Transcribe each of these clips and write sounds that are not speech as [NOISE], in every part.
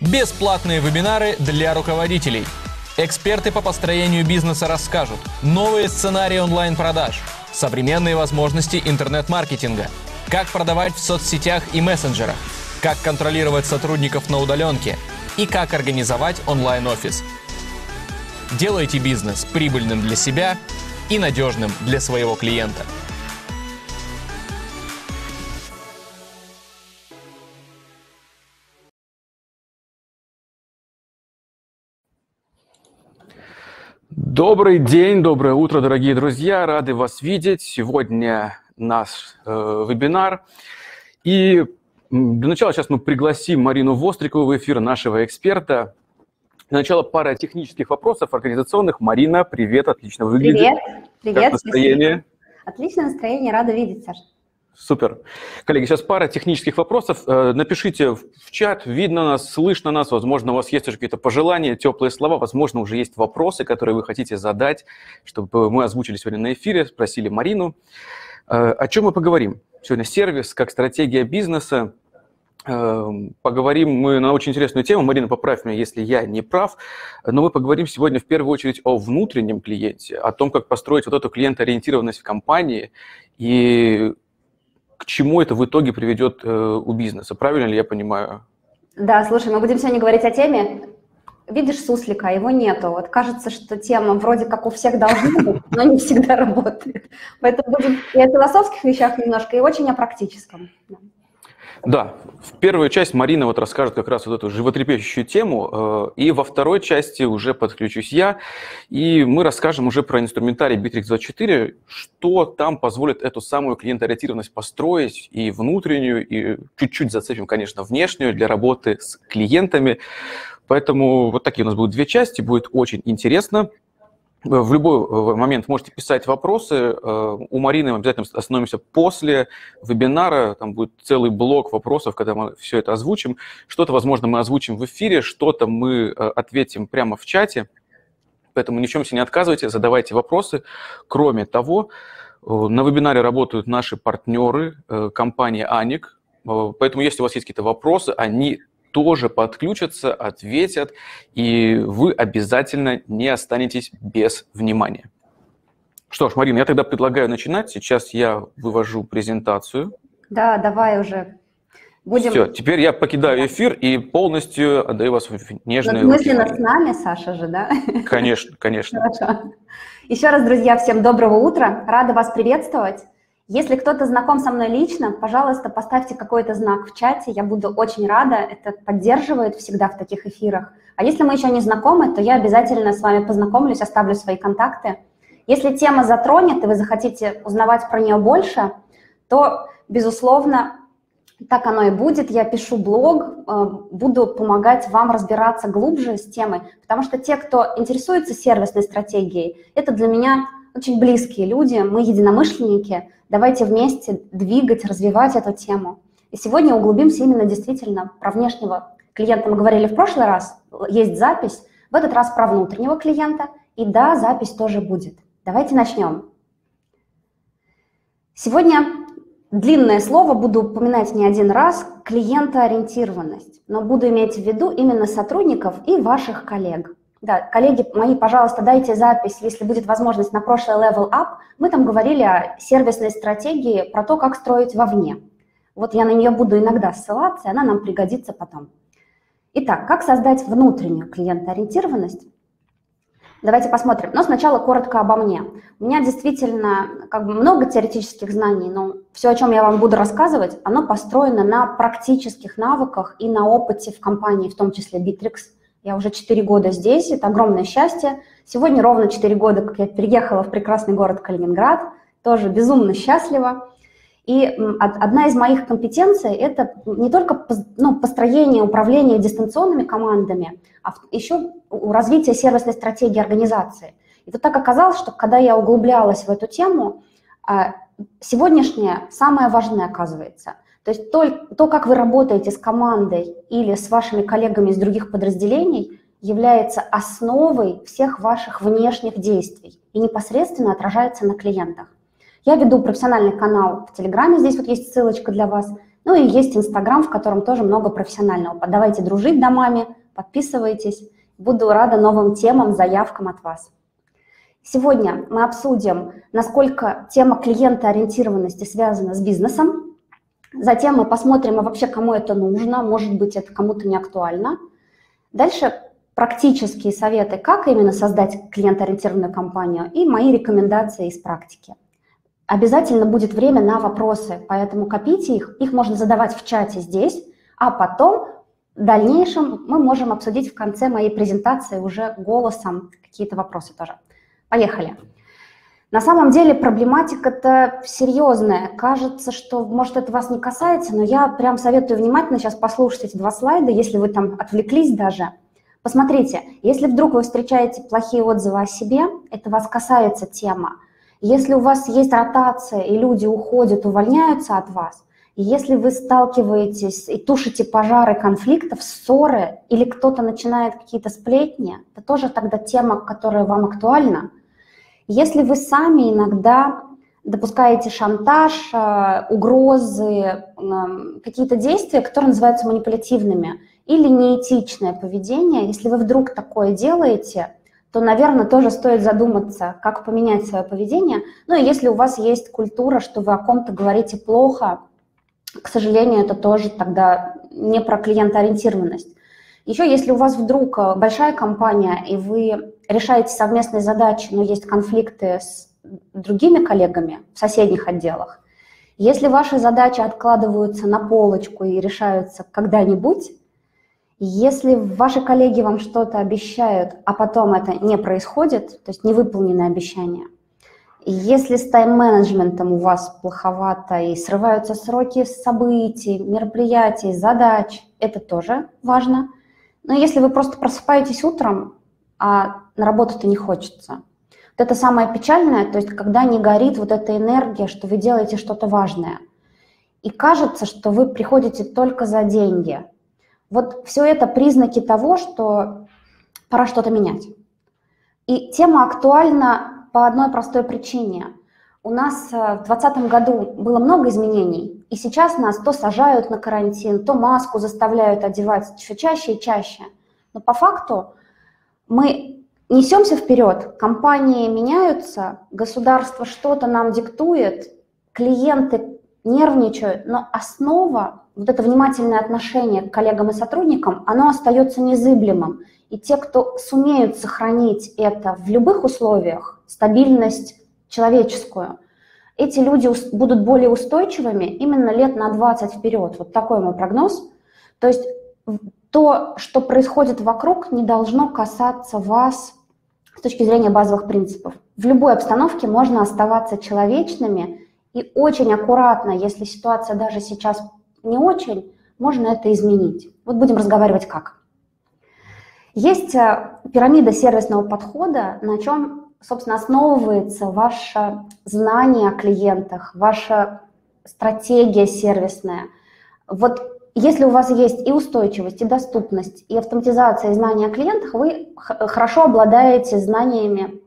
Бесплатные вебинары для руководителей. Эксперты по построению бизнеса расскажут новые сценарии онлайн-продаж, современные возможности интернет-маркетинга, как продавать в соцсетях и мессенджерах, как контролировать сотрудников на удаленке и как организовать онлайн-офис. Делайте бизнес прибыльным для себя и надежным для своего клиента. Добрый день, доброе утро, дорогие друзья. Рады вас видеть. Сегодня наш э, вебинар. И для начала сейчас мы пригласим Марину Вострикову в эфир нашего эксперта. Для начала пара технических вопросов организационных. Марина, привет, отлично выглядит. Привет, привет. Как настроение? Отличное настроение, рада видеть, Саша. Супер. Коллеги, сейчас пара технических вопросов. Э, напишите в чат, видно нас, слышно нас, возможно, у вас есть уже какие-то пожелания, теплые слова, возможно, уже есть вопросы, которые вы хотите задать, чтобы мы озвучили сегодня на эфире, спросили Марину. Э, о чем мы поговорим? Сегодня сервис как стратегия бизнеса. Э, поговорим мы на очень интересную тему. Марина, поправь меня, если я не прав. Но мы поговорим сегодня в первую очередь о внутреннем клиенте, о том, как построить вот эту клиентоориентированность в компании и к чему это в итоге приведет э, у бизнеса. Правильно ли я понимаю? Да, слушай, мы будем сегодня говорить о теме. Видишь суслика, его нету. Вот кажется, что тема вроде как у всех должна быть, но не всегда работает. Поэтому будем и о философских вещах немножко, и очень о практическом. Да, в первую часть Марина вот расскажет как раз вот эту животрепещущую тему, э, и во второй части уже подключусь я, и мы расскажем уже про инструментарий Bittrex24, что там позволит эту самую клиентоориентированность построить, и внутреннюю, и чуть-чуть зацепим, конечно, внешнюю для работы с клиентами. Поэтому вот такие у нас будут две части, будет очень интересно. В любой э, момент можете писать вопросы. Э, у Марины мы обязательно остановимся после вебинара. Там будет целый блок вопросов, когда мы все это озвучим. Что-то, возможно, мы озвучим в эфире, что-то мы э, ответим прямо в чате. Поэтому ни в чем себе не отказывайте, задавайте вопросы. Кроме того, на вебинаре работают наши партнеры, компания «Аник». Поэтому, если у вас есть какие-то вопросы, они тоже подключатся, ответят, и вы обязательно не останетесь без внимания. Что ж, Марина, я тогда предлагаю начинать. Сейчас я вывожу презентацию. Да, давай уже. Будем... Все, теперь я покидаю эфир и полностью отдаю вас в нежные руки. Мысленно с нами, Саша же, да? Конечно, конечно. Хорошо. Еще раз, друзья, всем доброго утра. Рада вас приветствовать. Если кто-то знаком со мной лично, пожалуйста, поставьте какой-то знак в чате, я буду очень рада, это поддерживает всегда в таких эфирах. А если мы еще не знакомы, то я обязательно с вами познакомлюсь, оставлю свои контакты. Если тема затронет, и вы захотите узнавать про нее больше, то, безусловно, так оно и будет. Я пишу блог, э, буду помогать вам разбираться глубже с темой, потому что те, кто интересуется сервисной стратегией, это для меня очень близкие люди, мы единомышленники, давайте вместе двигать, развивать эту тему. И сегодня углубимся именно действительно про внешнего клиента. Мы говорили в прошлый раз, есть запись, в этот раз про внутреннего клиента, и да, запись тоже будет. Давайте начнем. Сегодня длинное слово буду упоминать не один раз, клиентоориентированность, но буду иметь в виду именно сотрудников и ваших коллег. Да, коллеги мои, пожалуйста, дайте запись, если будет возможность, на прошлый Level Up. Мы там говорили о сервисной стратегии, про то, как строить вовне. Вот я на нее буду иногда ссылаться, и она нам пригодится потом. Итак, как создать внутреннюю клиентоориентированность? Давайте посмотрим. Но сначала коротко обо мне. У меня действительно как бы много теоретических знаний, но все, о чем я вам буду рассказывать, оно построено на практических навыках и на опыте в компании, в том числе Bittrex – я уже 4 года здесь, это огромное счастье. Сегодня ровно 4 года, как я переехала в прекрасный город Калининград, тоже безумно счастлива. И одна из моих компетенций – это не только ну, построение, управление дистанционными командами, а еще развитие сервисной стратегии организации. И вот так оказалось, что когда я углублялась в эту тему, а, сегодняшнее самое важное оказывается – то есть то, то, как вы работаете с командой или с вашими коллегами из других подразделений, является основой всех ваших внешних действий и непосредственно отражается на клиентах. Я веду профессиональный канал в Телеграме, здесь вот есть ссылочка для вас, Ну и есть Инстаграм, в котором тоже много профессионального. Давайте дружить домами, подписывайтесь. Буду рада новым темам, заявкам от вас. Сегодня мы обсудим, насколько тема клиентоориентированности связана с бизнесом. Затем мы посмотрим, а вообще кому это нужно, может быть, это кому-то не актуально. Дальше практические советы, как именно создать клиентоориентированную компанию и мои рекомендации из практики. Обязательно будет время на вопросы, поэтому копите их, их можно задавать в чате здесь, а потом в дальнейшем мы можем обсудить в конце моей презентации уже голосом какие-то вопросы тоже. Поехали. На самом деле проблематика-то серьезная. Кажется, что, может, это вас не касается, но я прям советую внимательно сейчас послушать эти два слайда, если вы там отвлеклись даже. Посмотрите, если вдруг вы встречаете плохие отзывы о себе, это вас касается тема. Если у вас есть ротация, и люди уходят, увольняются от вас, если вы сталкиваетесь и тушите пожары конфликтов, ссоры, или кто-то начинает какие-то сплетни, это тоже тогда тема, которая вам актуальна – если вы сами иногда допускаете шантаж, э, угрозы, какие-то действия, которые называются манипулятивными, или неэтичное поведение, если вы вдруг такое делаете, то, наверное, тоже стоит задуматься, как поменять свое поведение. Ну и если у вас есть культура, что вы о ком-то говорите плохо, к сожалению, это тоже тогда не про клиентоориентированность. Еще если у вас вдруг э, большая компания, и вы решаете совместные задачи, но есть конфликты с другими коллегами в соседних отделах, если ваши задачи откладываются на полочку и решаются когда-нибудь, если ваши коллеги вам что-то обещают, а потом это не происходит, то есть невыполненное обещание, если с тайм-менеджментом у вас плоховато и срываются сроки событий, мероприятий, задач, это тоже важно – но если вы просто просыпаетесь утром, а на работу-то не хочется, вот это самое печальное, то есть когда не горит вот эта энергия, что вы делаете что-то важное. И кажется, что вы приходите только за деньги. Вот все это признаки того, что пора что-то менять. И тема актуальна по одной простой причине. У нас э, в 2020 году было много изменений, и сейчас нас то сажают на карантин, то маску заставляют одевать все чаще и чаще. Но по факту мы несемся вперед, компании меняются, государство что-то нам диктует, клиенты нервничают, но основа, вот это внимательное отношение к коллегам и сотрудникам, оно остается незыблемым. И те, кто сумеют сохранить это в любых условиях, стабильность человеческую, эти люди будут более устойчивыми именно лет на 20 вперед. Вот такой мой прогноз. То есть то, что происходит вокруг, не должно касаться вас с точки зрения базовых принципов. В любой обстановке можно оставаться человечными и очень аккуратно, если ситуация даже сейчас не очень, можно это изменить. Вот будем разговаривать как. Есть э, пирамида сервисного подхода, на чем собственно, основывается ваше знание о клиентах, ваша стратегия сервисная. Вот если у вас есть и устойчивость, и доступность, и автоматизация, и знания о клиентах, вы хорошо обладаете знаниями,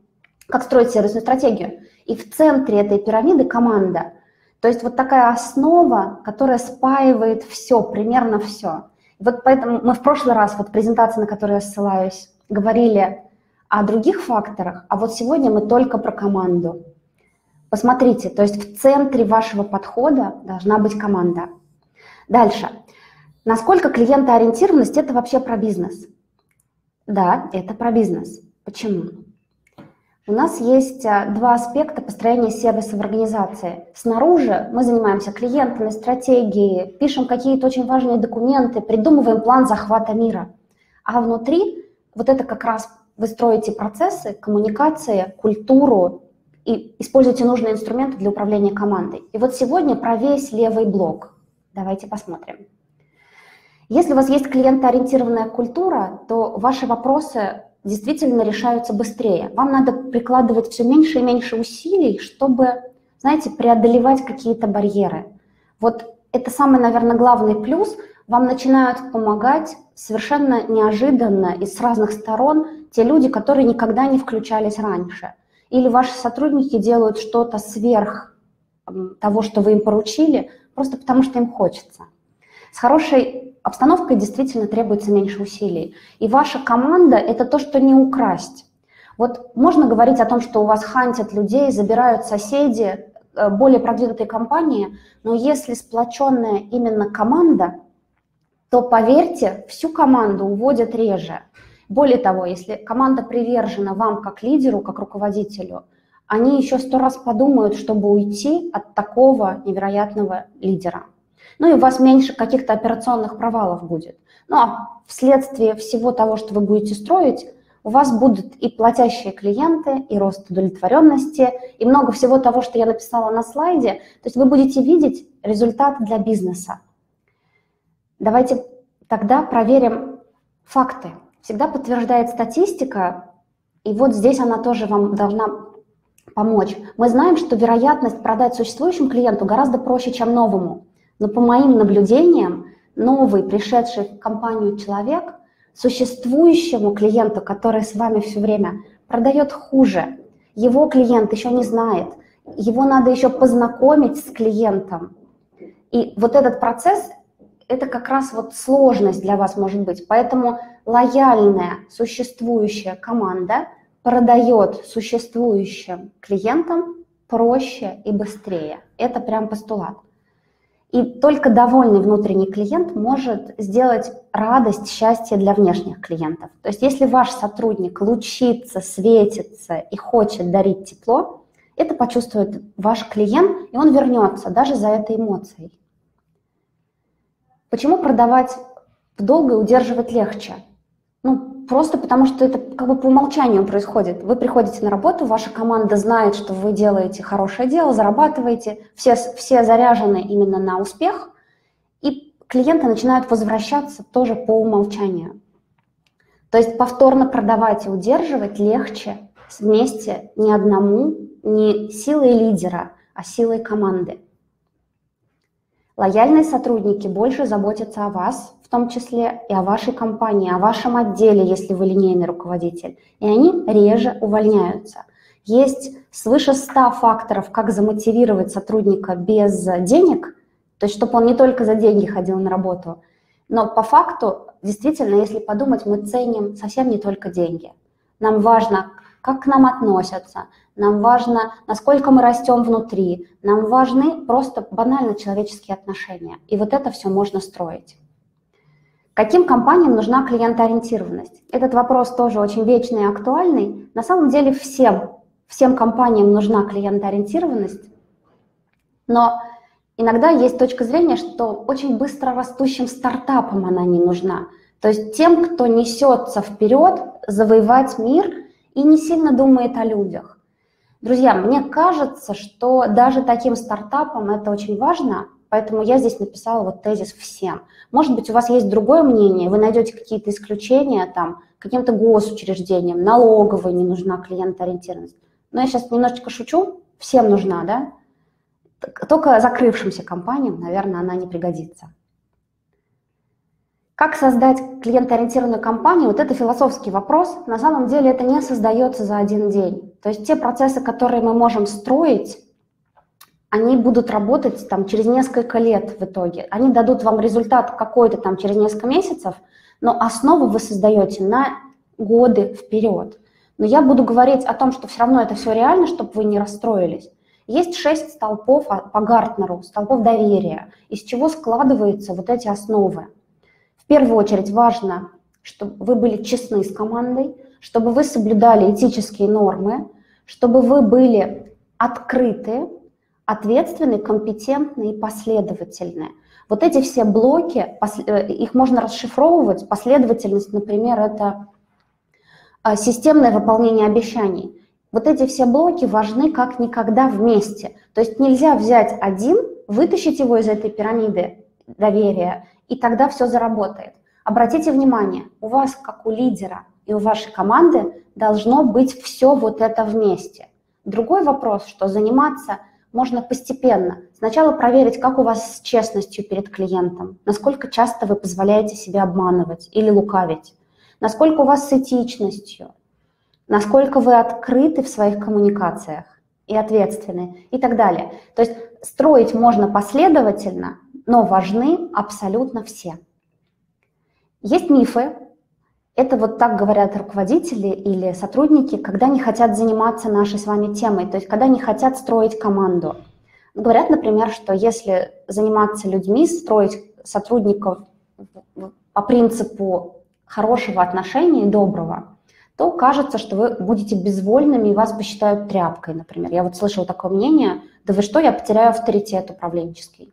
как строить сервисную стратегию. И в центре этой пирамиды команда. То есть вот такая основа, которая спаивает все, примерно все. Вот поэтому мы в прошлый раз, вот презентация, на которую я ссылаюсь, говорили о других факторах, а вот сегодня мы только про команду. Посмотрите, то есть в центре вашего подхода должна быть команда. Дальше. Насколько клиентоориентированность – это вообще про бизнес? Да, это про бизнес. Почему? У нас есть а, два аспекта построения сервиса в организации. Снаружи мы занимаемся клиентами, стратегией, пишем какие-то очень важные документы, придумываем план захвата мира. А внутри вот это как раз вы строите процессы, коммуникации, культуру и используете нужные инструменты для управления командой. И вот сегодня про весь левый блок. Давайте посмотрим. Если у вас есть клиентоориентированная культура, то ваши вопросы действительно решаются быстрее. Вам надо прикладывать все меньше и меньше усилий, чтобы, знаете, преодолевать какие-то барьеры. Вот это самый, наверное, главный плюс. Вам начинают помогать совершенно неожиданно и с разных сторон те люди, которые никогда не включались раньше. Или ваши сотрудники делают что-то сверх того, что вы им поручили, просто потому что им хочется. С хорошей обстановкой действительно требуется меньше усилий. И ваша команда – это то, что не украсть. Вот можно говорить о том, что у вас хантят людей, забирают соседи, э, более продвинутые компании, но если сплоченная именно команда, то, поверьте, всю команду уводят реже. Более того, если команда привержена вам как лидеру, как руководителю, они еще сто раз подумают, чтобы уйти от такого невероятного лидера. Ну и у вас меньше каких-то операционных провалов будет. Ну а вследствие всего того, что вы будете строить, у вас будут и платящие клиенты, и рост удовлетворенности, и много всего того, что я написала на слайде. То есть вы будете видеть результат для бизнеса. Давайте тогда проверим факты. Всегда подтверждает статистика, и вот здесь она тоже вам должна помочь. Мы знаем, что вероятность продать существующему клиенту гораздо проще, чем новому. Но по моим наблюдениям, новый, пришедший в компанию человек, существующему клиенту, который с вами все время продает хуже, его клиент еще не знает, его надо еще познакомить с клиентом. И вот этот процесс, это как раз вот сложность для вас может быть. Поэтому лояльная существующая команда продает существующим клиентам проще и быстрее. Это прям постулат. И только довольный внутренний клиент может сделать радость, счастье для внешних клиентов. То есть если ваш сотрудник лучится, светится и хочет дарить тепло, это почувствует ваш клиент, и он вернется даже за этой эмоцией. Почему продавать долго и удерживать легче? Ну, Просто потому что это как бы по умолчанию происходит. Вы приходите на работу, ваша команда знает, что вы делаете хорошее дело, зарабатываете, все, все заряжены именно на успех, и клиенты начинают возвращаться тоже по умолчанию. То есть повторно продавать и удерживать легче вместе не одному, не силой лидера, а силой команды. Лояльные сотрудники больше заботятся о вас, том числе и о вашей компании, о вашем отделе, если вы линейный руководитель. И они реже увольняются. Есть свыше 100 факторов, как замотивировать сотрудника без денег, то есть чтобы он не только за деньги ходил на работу. Но по факту, действительно, если подумать, мы ценим совсем не только деньги. Нам важно, как к нам относятся, нам важно, насколько мы растем внутри, нам важны просто банально человеческие отношения. И вот это все можно строить. Каким компаниям нужна клиентоориентированность? Этот вопрос тоже очень вечный и актуальный. На самом деле всем, всем компаниям нужна клиентоориентированность, но иногда есть точка зрения, что очень быстро растущим стартапам она не нужна. То есть тем, кто несется вперед, завоевать мир и не сильно думает о людях. Друзья, мне кажется, что даже таким стартапам это очень важно, Поэтому я здесь написала вот тезис всем. Может быть, у вас есть другое мнение, вы найдете какие-то исключения там, каким-то госучреждениям, налоговой не нужна клиентоориентированность. Но я сейчас немножечко шучу, всем нужна, да? Только закрывшимся компаниям, наверное, она не пригодится. Как создать клиентоориентированную компанию? Вот это философский вопрос. На самом деле это не создается за один день. То есть те процессы, которые мы можем строить, они будут работать там через несколько лет в итоге. Они дадут вам результат какой-то там через несколько месяцев, но основу вы создаете на годы вперед. Но я буду говорить о том, что все равно это все реально, чтобы вы не расстроились. Есть шесть столпов по Гартнеру, столпов доверия, из чего складываются вот эти основы. В первую очередь важно, чтобы вы были честны с командой, чтобы вы соблюдали этические нормы, чтобы вы были открыты, ответственные, компетентные и последовательные. Вот эти все блоки, э, их можно расшифровывать. Последовательность, например, это а, системное выполнение обещаний. Вот эти все блоки важны как никогда вместе. То есть нельзя взять один, вытащить его из этой пирамиды доверия, и тогда все заработает. Обратите внимание, у вас, как у лидера и у вашей команды, должно быть все вот это вместе. Другой вопрос, что заниматься – можно постепенно. Сначала проверить, как у вас с честностью перед клиентом, насколько часто вы позволяете себе обманывать или лукавить, насколько у вас с этичностью, насколько вы открыты в своих коммуникациях и ответственны и так далее. То есть строить можно последовательно, но важны абсолютно все. Есть мифы, это вот так говорят руководители или сотрудники, когда не хотят заниматься нашей с вами темой, то есть когда не хотят строить команду. Говорят, например, что если заниматься людьми, строить сотрудников по принципу хорошего отношения и доброго, то кажется, что вы будете безвольными и вас посчитают тряпкой, например. Я вот слышала такое мнение, да вы что, я потеряю авторитет управленческий.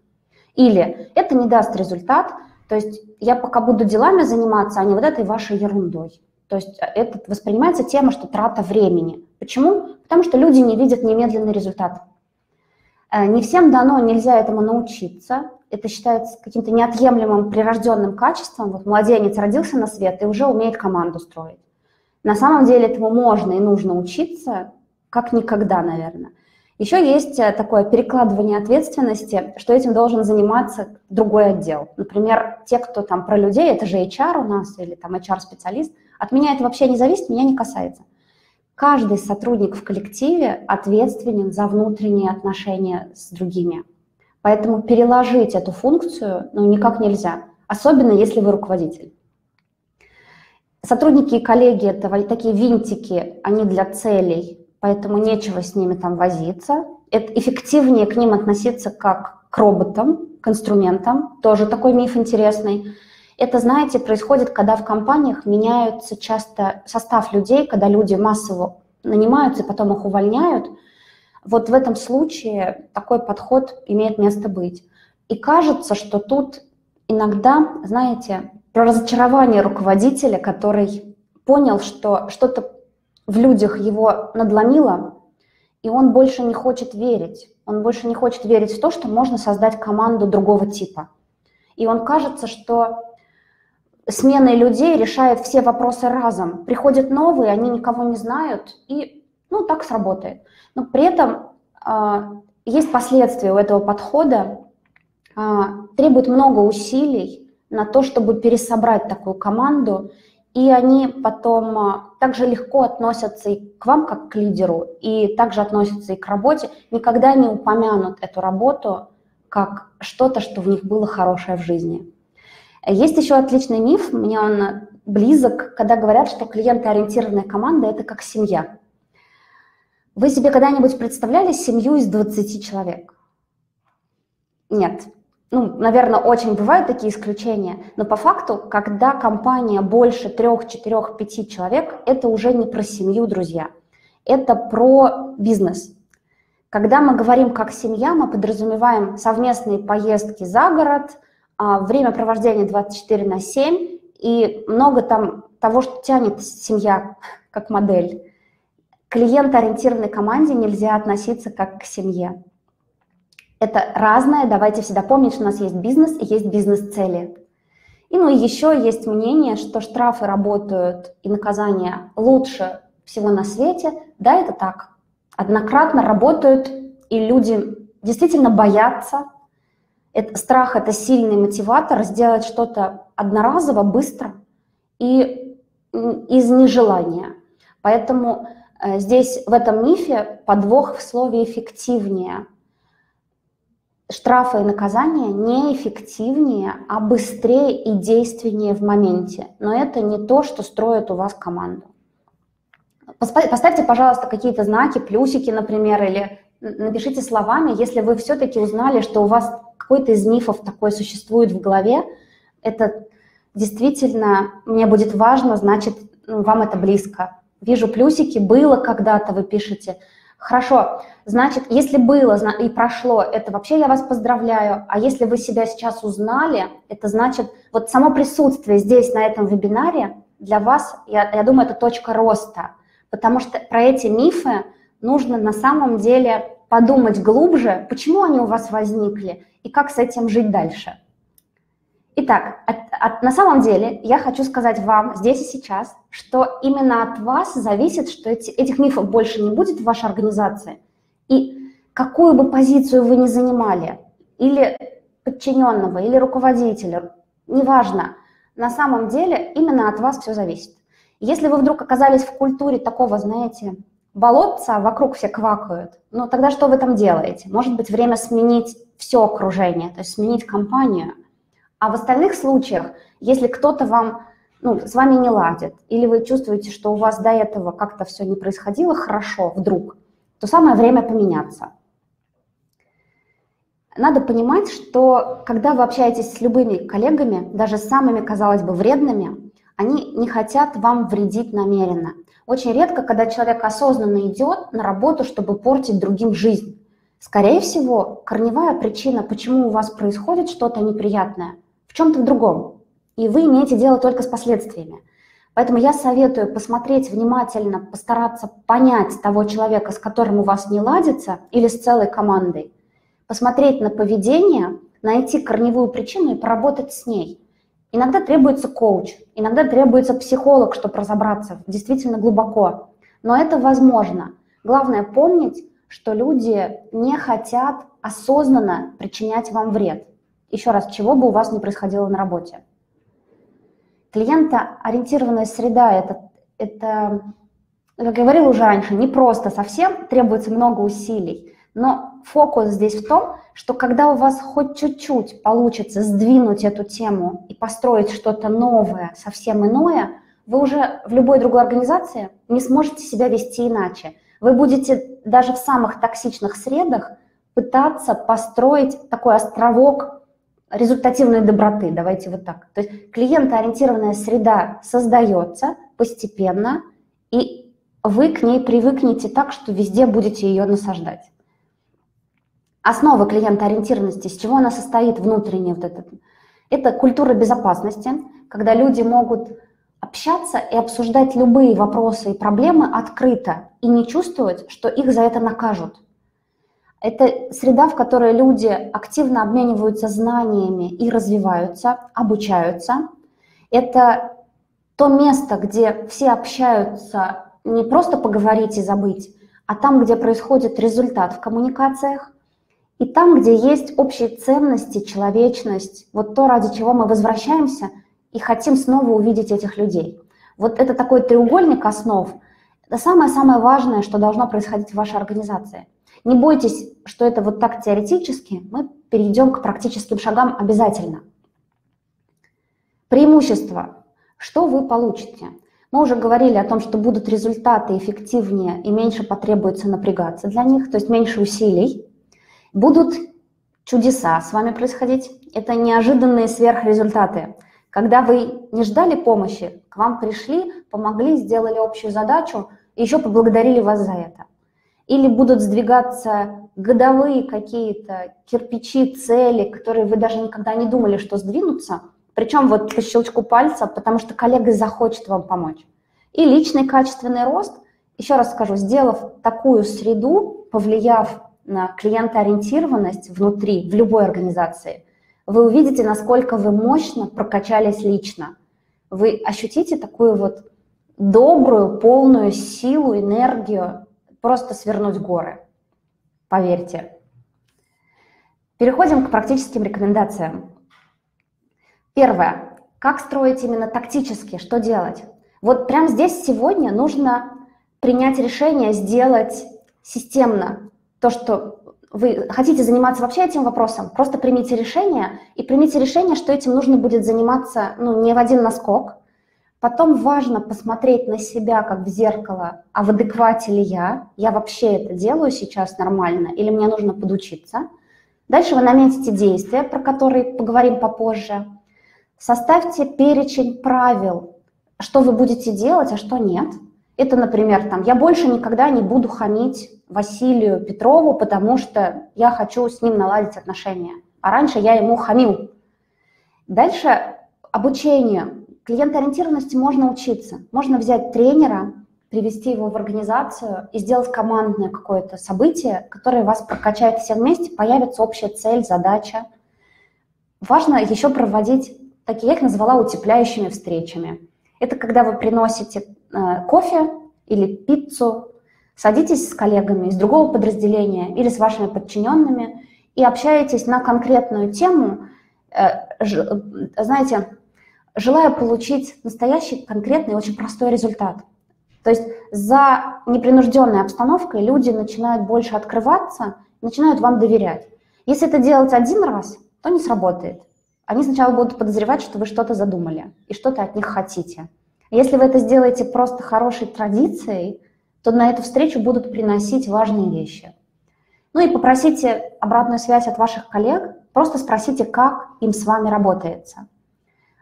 Или это не даст результат, то есть я пока буду делами заниматься, а не вот этой вашей ерундой. То есть это воспринимается тема, что трата времени. Почему? Потому что люди не видят немедленный результат. Э, не всем дано, нельзя этому научиться. Это считается каким-то неотъемлемым прирожденным качеством. Вот младенец родился на свет и уже умеет команду строить. На самом деле этому можно и нужно учиться, как никогда, наверное. Еще есть э, такое перекладывание ответственности, что этим должен заниматься другой отдел. Например, те, кто там про людей, это же HR у нас или там HR-специалист, от меня это вообще не зависит, меня не касается. Каждый сотрудник в коллективе ответственен за внутренние отношения с другими. Поэтому переложить эту функцию ну, никак нельзя, особенно если вы руководитель. Сотрудники и коллеги – это такие винтики, они для целей, поэтому нечего с ними там возиться. Это эффективнее к ним относиться как к роботам, к инструментам, тоже такой миф интересный. Это, знаете, происходит, когда в компаниях меняются часто состав людей, когда люди массово нанимаются и потом их увольняют. Вот в этом случае такой подход имеет место быть. И кажется, что тут иногда, знаете, про разочарование руководителя, который понял, что что-то в людях его надломило, и он больше не хочет верить. Он больше не хочет верить в то, что можно создать команду другого типа. И он кажется, что сменой людей решает все вопросы разом. Приходят новые, они никого не знают, и ну, так сработает. Но при этом э, есть последствия у этого подхода, э, требует много усилий на то, чтобы пересобрать такую команду и они потом а, также легко относятся и к вам как к лидеру, и также относятся и к работе, никогда не упомянут эту работу как что-то, что в них было хорошее в жизни. Есть еще отличный миф, мне он близок, когда говорят, что клиентоориентированная команда – это как семья. Вы себе когда-нибудь представляли семью из 20 человек? Нет, ну, наверное, очень бывают такие исключения, но по факту, когда компания больше трех, четырех, пяти человек, это уже не про семью, друзья, это про бизнес. Когда мы говорим как семья, мы подразумеваем совместные поездки за город, а, время провождения 24 на 7 и много там того, что тянет семья как модель. К клиентоориентированной команде нельзя относиться как к семье. Это разное, давайте всегда помнить, что у нас есть бизнес и есть бизнес-цели. И ну еще есть мнение, что штрафы работают и наказания лучше всего на свете. Да, это так. Однократно работают, и люди действительно боятся. Это, страх – это сильный мотиватор сделать что-то одноразово, быстро и из нежелания. Поэтому э, здесь в этом мифе подвох в слове «эффективнее» штрафы и наказания неэффективнее, а быстрее и действеннее в моменте. Но это не то, что строит у вас команду. Поставьте, пожалуйста, какие-то знаки, плюсики, например, или напишите словами, если вы все-таки узнали, что у вас какой-то из мифов такой существует в голове, это действительно мне будет важно, значит, ну, вам это близко. Вижу плюсики, было когда-то, вы пишете – Хорошо, значит, если было и прошло, это вообще я вас поздравляю. А если вы себя сейчас узнали, это значит, вот само присутствие здесь, на этом вебинаре, для вас, я, я думаю, это точка роста. Потому что про эти мифы нужно на самом деле подумать глубже, почему они у вас возникли и как с этим жить дальше. Итак, от, от, на самом деле я хочу сказать вам здесь и сейчас, что именно от вас зависит, что эти, этих мифов больше не будет в вашей организации. И какую бы позицию вы ни занимали, или подчиненного, или руководителя, неважно, на самом деле именно от вас все зависит. Если вы вдруг оказались в культуре такого, знаете, болотца, а вокруг все квакают. Ну тогда что вы там делаете? Может быть, время сменить все окружение, то есть сменить компанию. А в остальных случаях, если кто-то вам ну, с вами не ладит, или вы чувствуете, что у вас до этого как-то все не происходило хорошо вдруг, то самое время поменяться. Надо понимать, что когда вы общаетесь с любыми коллегами, даже с самыми, казалось бы, вредными, они не хотят вам вредить намеренно. Очень редко, когда человек осознанно идет на работу, чтобы портить другим жизнь. Скорее всего, корневая причина, почему у вас происходит что-то неприятное, в чем-то в другом и вы имеете дело только с последствиями. Поэтому я советую посмотреть внимательно, постараться понять того человека, с которым у вас не ладится, или с целой командой, посмотреть на поведение, найти корневую причину и поработать с ней. Иногда требуется коуч, иногда требуется психолог, чтобы разобраться действительно глубоко. Но это возможно. Главное помнить, что люди не хотят осознанно причинять вам вред. Еще раз, чего бы у вас ни происходило на работе. Клиентоориентированная среда это, – это, как я говорила уже раньше, не просто совсем, требуется много усилий. Но фокус здесь в том, что когда у вас хоть чуть-чуть получится сдвинуть эту тему и построить что-то новое, совсем иное, вы уже в любой другой организации не сможете себя вести иначе. Вы будете даже в самых токсичных средах пытаться построить такой островок результативной доброты, давайте вот так. То есть клиентоориентированная среда создается постепенно, и вы к ней привыкнете так, что везде будете ее насаждать. Основа клиентоориентированности, с чего она состоит внутренне вот этот, это культура безопасности, когда люди могут общаться и обсуждать любые вопросы и проблемы открыто и не чувствовать, что их за это накажут. Это среда, в которой люди активно обмениваются знаниями и развиваются, обучаются. Это то место, где все общаются не просто поговорить и забыть, а там, где происходит результат в коммуникациях, и там, где есть общие ценности, человечность, вот то, ради чего мы возвращаемся и хотим снова увидеть этих людей. Вот это такой треугольник основ. Это самое-самое важное, что должно происходить в вашей организации – не бойтесь, что это вот так теоретически, мы перейдем к практическим шагам обязательно. Преимущество. Что вы получите? Мы уже говорили о том, что будут результаты эффективнее и меньше потребуется напрягаться для них, то есть меньше усилий. Будут чудеса с вами происходить. Это неожиданные сверхрезультаты. Когда вы не ждали помощи, к вам пришли, помогли, сделали общую задачу и еще поблагодарили вас за это или будут сдвигаться годовые какие-то кирпичи, цели, которые вы даже никогда не думали, что сдвинутся, причем вот по щелчку пальца, потому что коллега захочет вам помочь. И личный качественный рост, еще раз скажу, сделав такую среду, повлияв на клиентоориентированность внутри, в любой организации, вы увидите, насколько вы мощно прокачались лично. Вы ощутите такую вот добрую, полную силу, энергию, просто свернуть горы, поверьте. Переходим к практическим рекомендациям. Первое. Как строить именно тактически, что делать? Вот прямо здесь сегодня нужно принять решение сделать системно то, что вы хотите заниматься вообще этим вопросом, просто примите решение и примите решение, что этим нужно будет заниматься ну, не в один наскок, Потом важно посмотреть на себя как в зеркало, а в адеквате ли я, я вообще это делаю сейчас нормально или мне нужно подучиться. Дальше вы наметите действия, про которые поговорим попозже. Составьте перечень правил, что вы будете делать, а что нет. Это, например, там, я больше никогда не буду хамить Василию Петрову, потому что я хочу с ним наладить отношения. А раньше я ему хамил. Дальше обучение Клиентоориентированности можно учиться. Можно взять тренера, привести его в организацию и сделать командное какое-то событие, которое вас прокачает все вместе, появится общая цель, задача. Важно еще проводить, такие я их назвала утепляющими встречами. Это когда вы приносите э, кофе или пиццу, садитесь с коллегами из другого подразделения или с вашими подчиненными и общаетесь на конкретную тему. Э, знаете, желая получить настоящий, конкретный, очень простой результат. То есть за непринужденной обстановкой люди начинают больше открываться, начинают вам доверять. Если это делать один раз, то не сработает. Они сначала будут подозревать, что вы что-то задумали и что-то от них хотите. Если вы это сделаете просто хорошей традицией, то на эту встречу будут приносить важные вещи. Ну и попросите обратную связь от ваших коллег, просто спросите, как им с вами работается.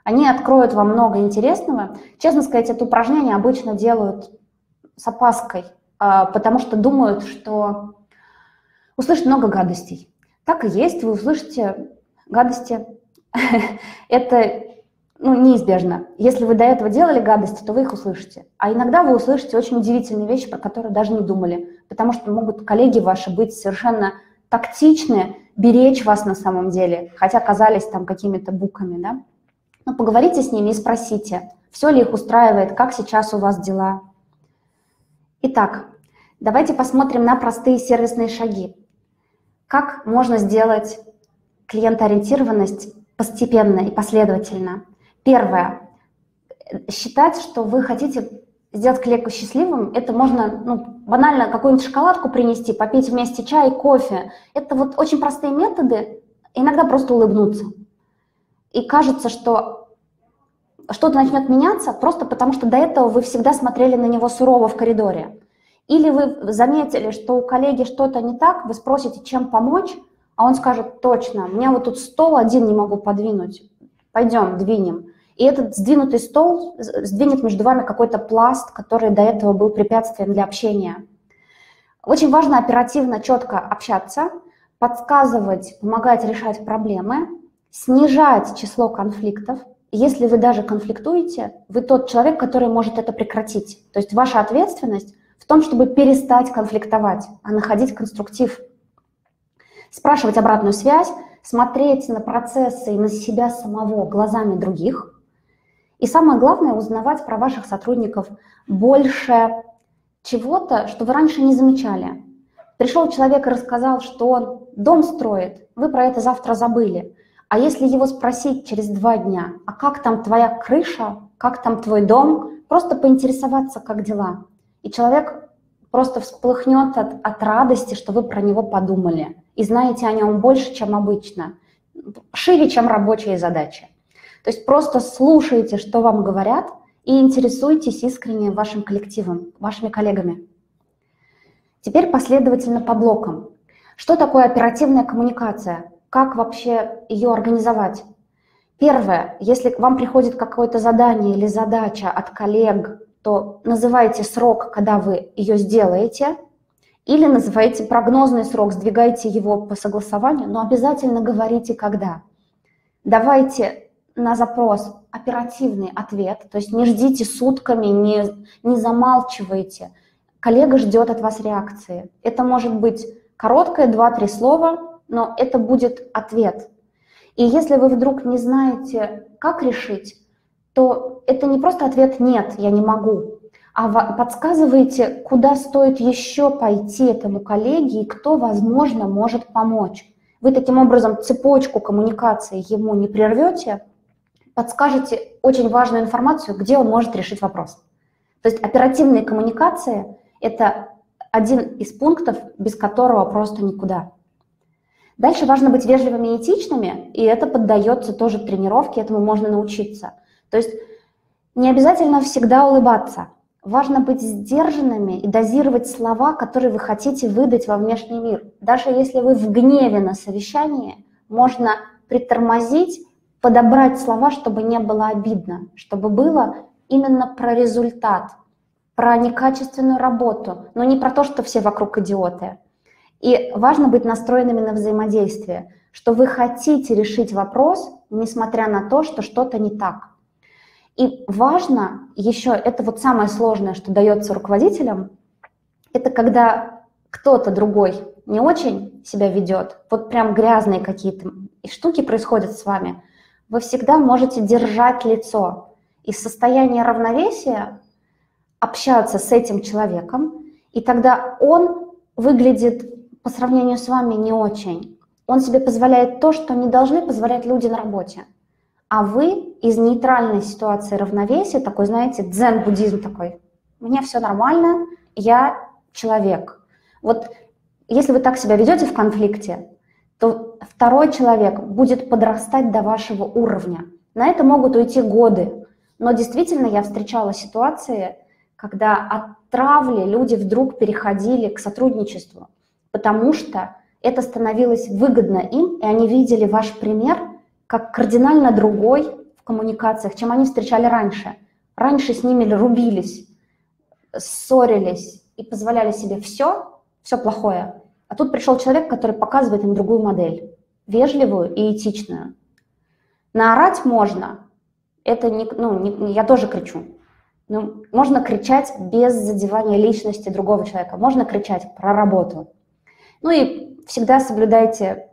Они откроют вам много интересного. Честно сказать, это упражнение обычно делают с опаской, а, потому что думают, что услышат много гадостей. Так и есть, вы услышите гадости. [LAUGHS] Это ну, неизбежно. Если вы до этого делали гадости, то вы их услышите. А иногда вы услышите очень удивительные вещи, про которые даже не думали, потому что могут коллеги ваши быть совершенно тактичны, беречь вас на самом деле, хотя казались там какими-то буками, да. Но поговорите с ними и спросите, все ли их устраивает, как сейчас у вас дела. Итак, давайте посмотрим на простые сервисные шаги. Как можно сделать клиентоориентированность постепенно и последовательно? Первое. Считать, что вы хотите сделать клиентку счастливым, это можно ну, банально какую-нибудь шоколадку принести, попить вместе чай, кофе. Это вот очень простые методы, иногда просто улыбнуться. И кажется, что что-то начнет меняться просто потому, что до этого вы всегда смотрели на него сурово в коридоре. Или вы заметили, что у коллеги что-то не так, вы спросите, чем помочь, а он скажет, точно, меня вот тут стол один не могу подвинуть, пойдем, двинем. И этот сдвинутый стол сдвинет между вами какой-то пласт, который до этого был препятствием для общения. Очень важно оперативно, четко общаться, подсказывать, помогать решать проблемы, снижать число конфликтов. Если вы даже конфликтуете, вы тот человек, который может это прекратить. То есть ваша ответственность в том, чтобы перестать конфликтовать, а находить конструктив. Спрашивать обратную связь, смотреть на процессы и на себя самого глазами других – и самое главное, узнавать про ваших сотрудников больше чего-то, что вы раньше не замечали. Пришел человек и рассказал, что он дом строит, вы про это завтра забыли. А если его спросить через два дня, а как там твоя крыша, как там твой дом, просто поинтересоваться, как дела. И человек просто всплыхнет от, от радости, что вы про него подумали и знаете о нем больше, чем обычно, шире, чем рабочие задачи. То есть просто слушайте, что вам говорят, и интересуйтесь искренне вашим коллективом, вашими коллегами. Теперь последовательно по блокам. Что такое оперативная коммуникация? Как вообще ее организовать? Первое, если к вам приходит какое-то задание или задача от коллег, то называйте срок, когда вы ее сделаете, или называйте прогнозный срок, сдвигайте его по согласованию, но обязательно говорите когда. Давайте на запрос оперативный ответ, то есть не ждите сутками, не, не замалчивайте. Коллега ждет от вас реакции. Это может быть короткое, два-три слова, но это будет ответ. И если вы вдруг не знаете, как решить, то это не просто ответ «нет, я не могу», а подсказываете, куда стоит еще пойти этому коллеге и кто, возможно, может помочь. Вы таким образом цепочку коммуникации ему не прервете, подскажете очень важную информацию, где он может решить вопрос. То есть оперативные коммуникации – это один из пунктов, без которого просто никуда. Дальше важно быть вежливыми и этичными, и это поддается тоже тренировке, этому можно научиться. То есть не обязательно всегда улыбаться. Важно быть сдержанными и дозировать слова, которые вы хотите выдать во внешний мир. Даже если вы в гневе на совещании, можно притормозить подобрать слова, чтобы не было обидно, чтобы было именно про результат, про некачественную работу, но не про то, что все вокруг идиоты. И важно быть настроенными на взаимодействие, что вы хотите решить вопрос, несмотря на то, что что-то не так. И важно еще, это вот самое сложное, что дается руководителям, это когда кто-то другой не очень себя ведет, вот прям грязные какие-то штуки происходят с вами, вы всегда можете держать лицо. И в состоянии равновесия общаться с этим человеком, и тогда он выглядит по сравнению с вами не очень. Он себе позволяет то, что не должны позволять люди на работе. А вы из нейтральной ситуации равновесия, такой, знаете, дзен-буддизм такой, мне все нормально, я человек. Вот если вы так себя ведете в конфликте, то второй человек будет подрастать до вашего уровня. На это могут уйти годы. Но действительно я встречала ситуации, когда от травли люди вдруг переходили к сотрудничеству, потому что это становилось выгодно им, и они видели ваш пример как кардинально другой в коммуникациях, чем они встречали раньше. Раньше с ними рубились, ссорились и позволяли себе все, все плохое. А тут пришел человек, который показывает им другую модель, вежливую и этичную. Наорать можно, это не, ну, не, я тоже кричу, ну, можно кричать без задевания личности другого человека, можно кричать про работу. Ну и всегда соблюдайте,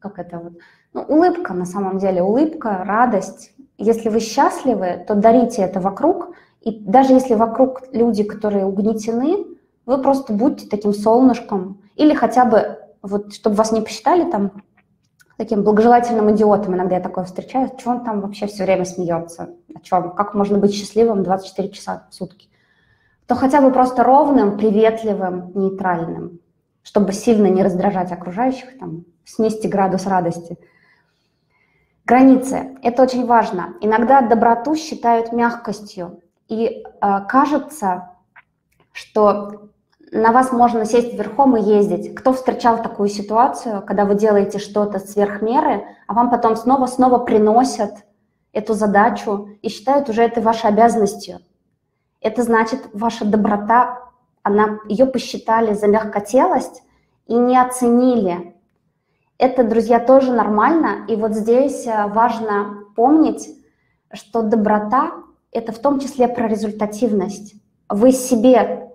как это вот, ну, улыбка на самом деле, улыбка, радость. Если вы счастливы, то дарите это вокруг, и даже если вокруг люди, которые угнетены, вы просто будьте таким солнышком, или хотя бы, вот, чтобы вас не посчитали там таким благожелательным идиотом, иногда я такое встречаю, что он там вообще все время смеется, о чем, как можно быть счастливым 24 часа в сутки, то хотя бы просто ровным, приветливым, нейтральным, чтобы сильно не раздражать окружающих, там, снести градус радости. Границы. Это очень важно. Иногда доброту считают мягкостью. И э, кажется, что на вас можно сесть верхом и ездить. Кто встречал такую ситуацию, когда вы делаете что-то сверх меры, а вам потом снова-снова приносят эту задачу и считают уже это вашей обязанностью? Это значит, ваша доброта, она, ее посчитали за мягкотелость и не оценили. Это, друзья, тоже нормально. И вот здесь э, важно помнить, что доброта – это в том числе про результативность. Вы себе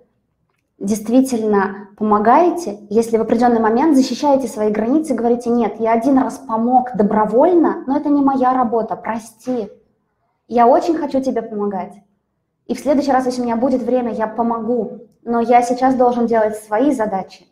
действительно помогаете, если в определенный момент защищаете свои границы говорите, нет, я один раз помог добровольно, но это не моя работа, прости. Я очень хочу тебе помогать. И в следующий раз, если у меня будет время, я помогу. Но я сейчас должен делать свои задачи.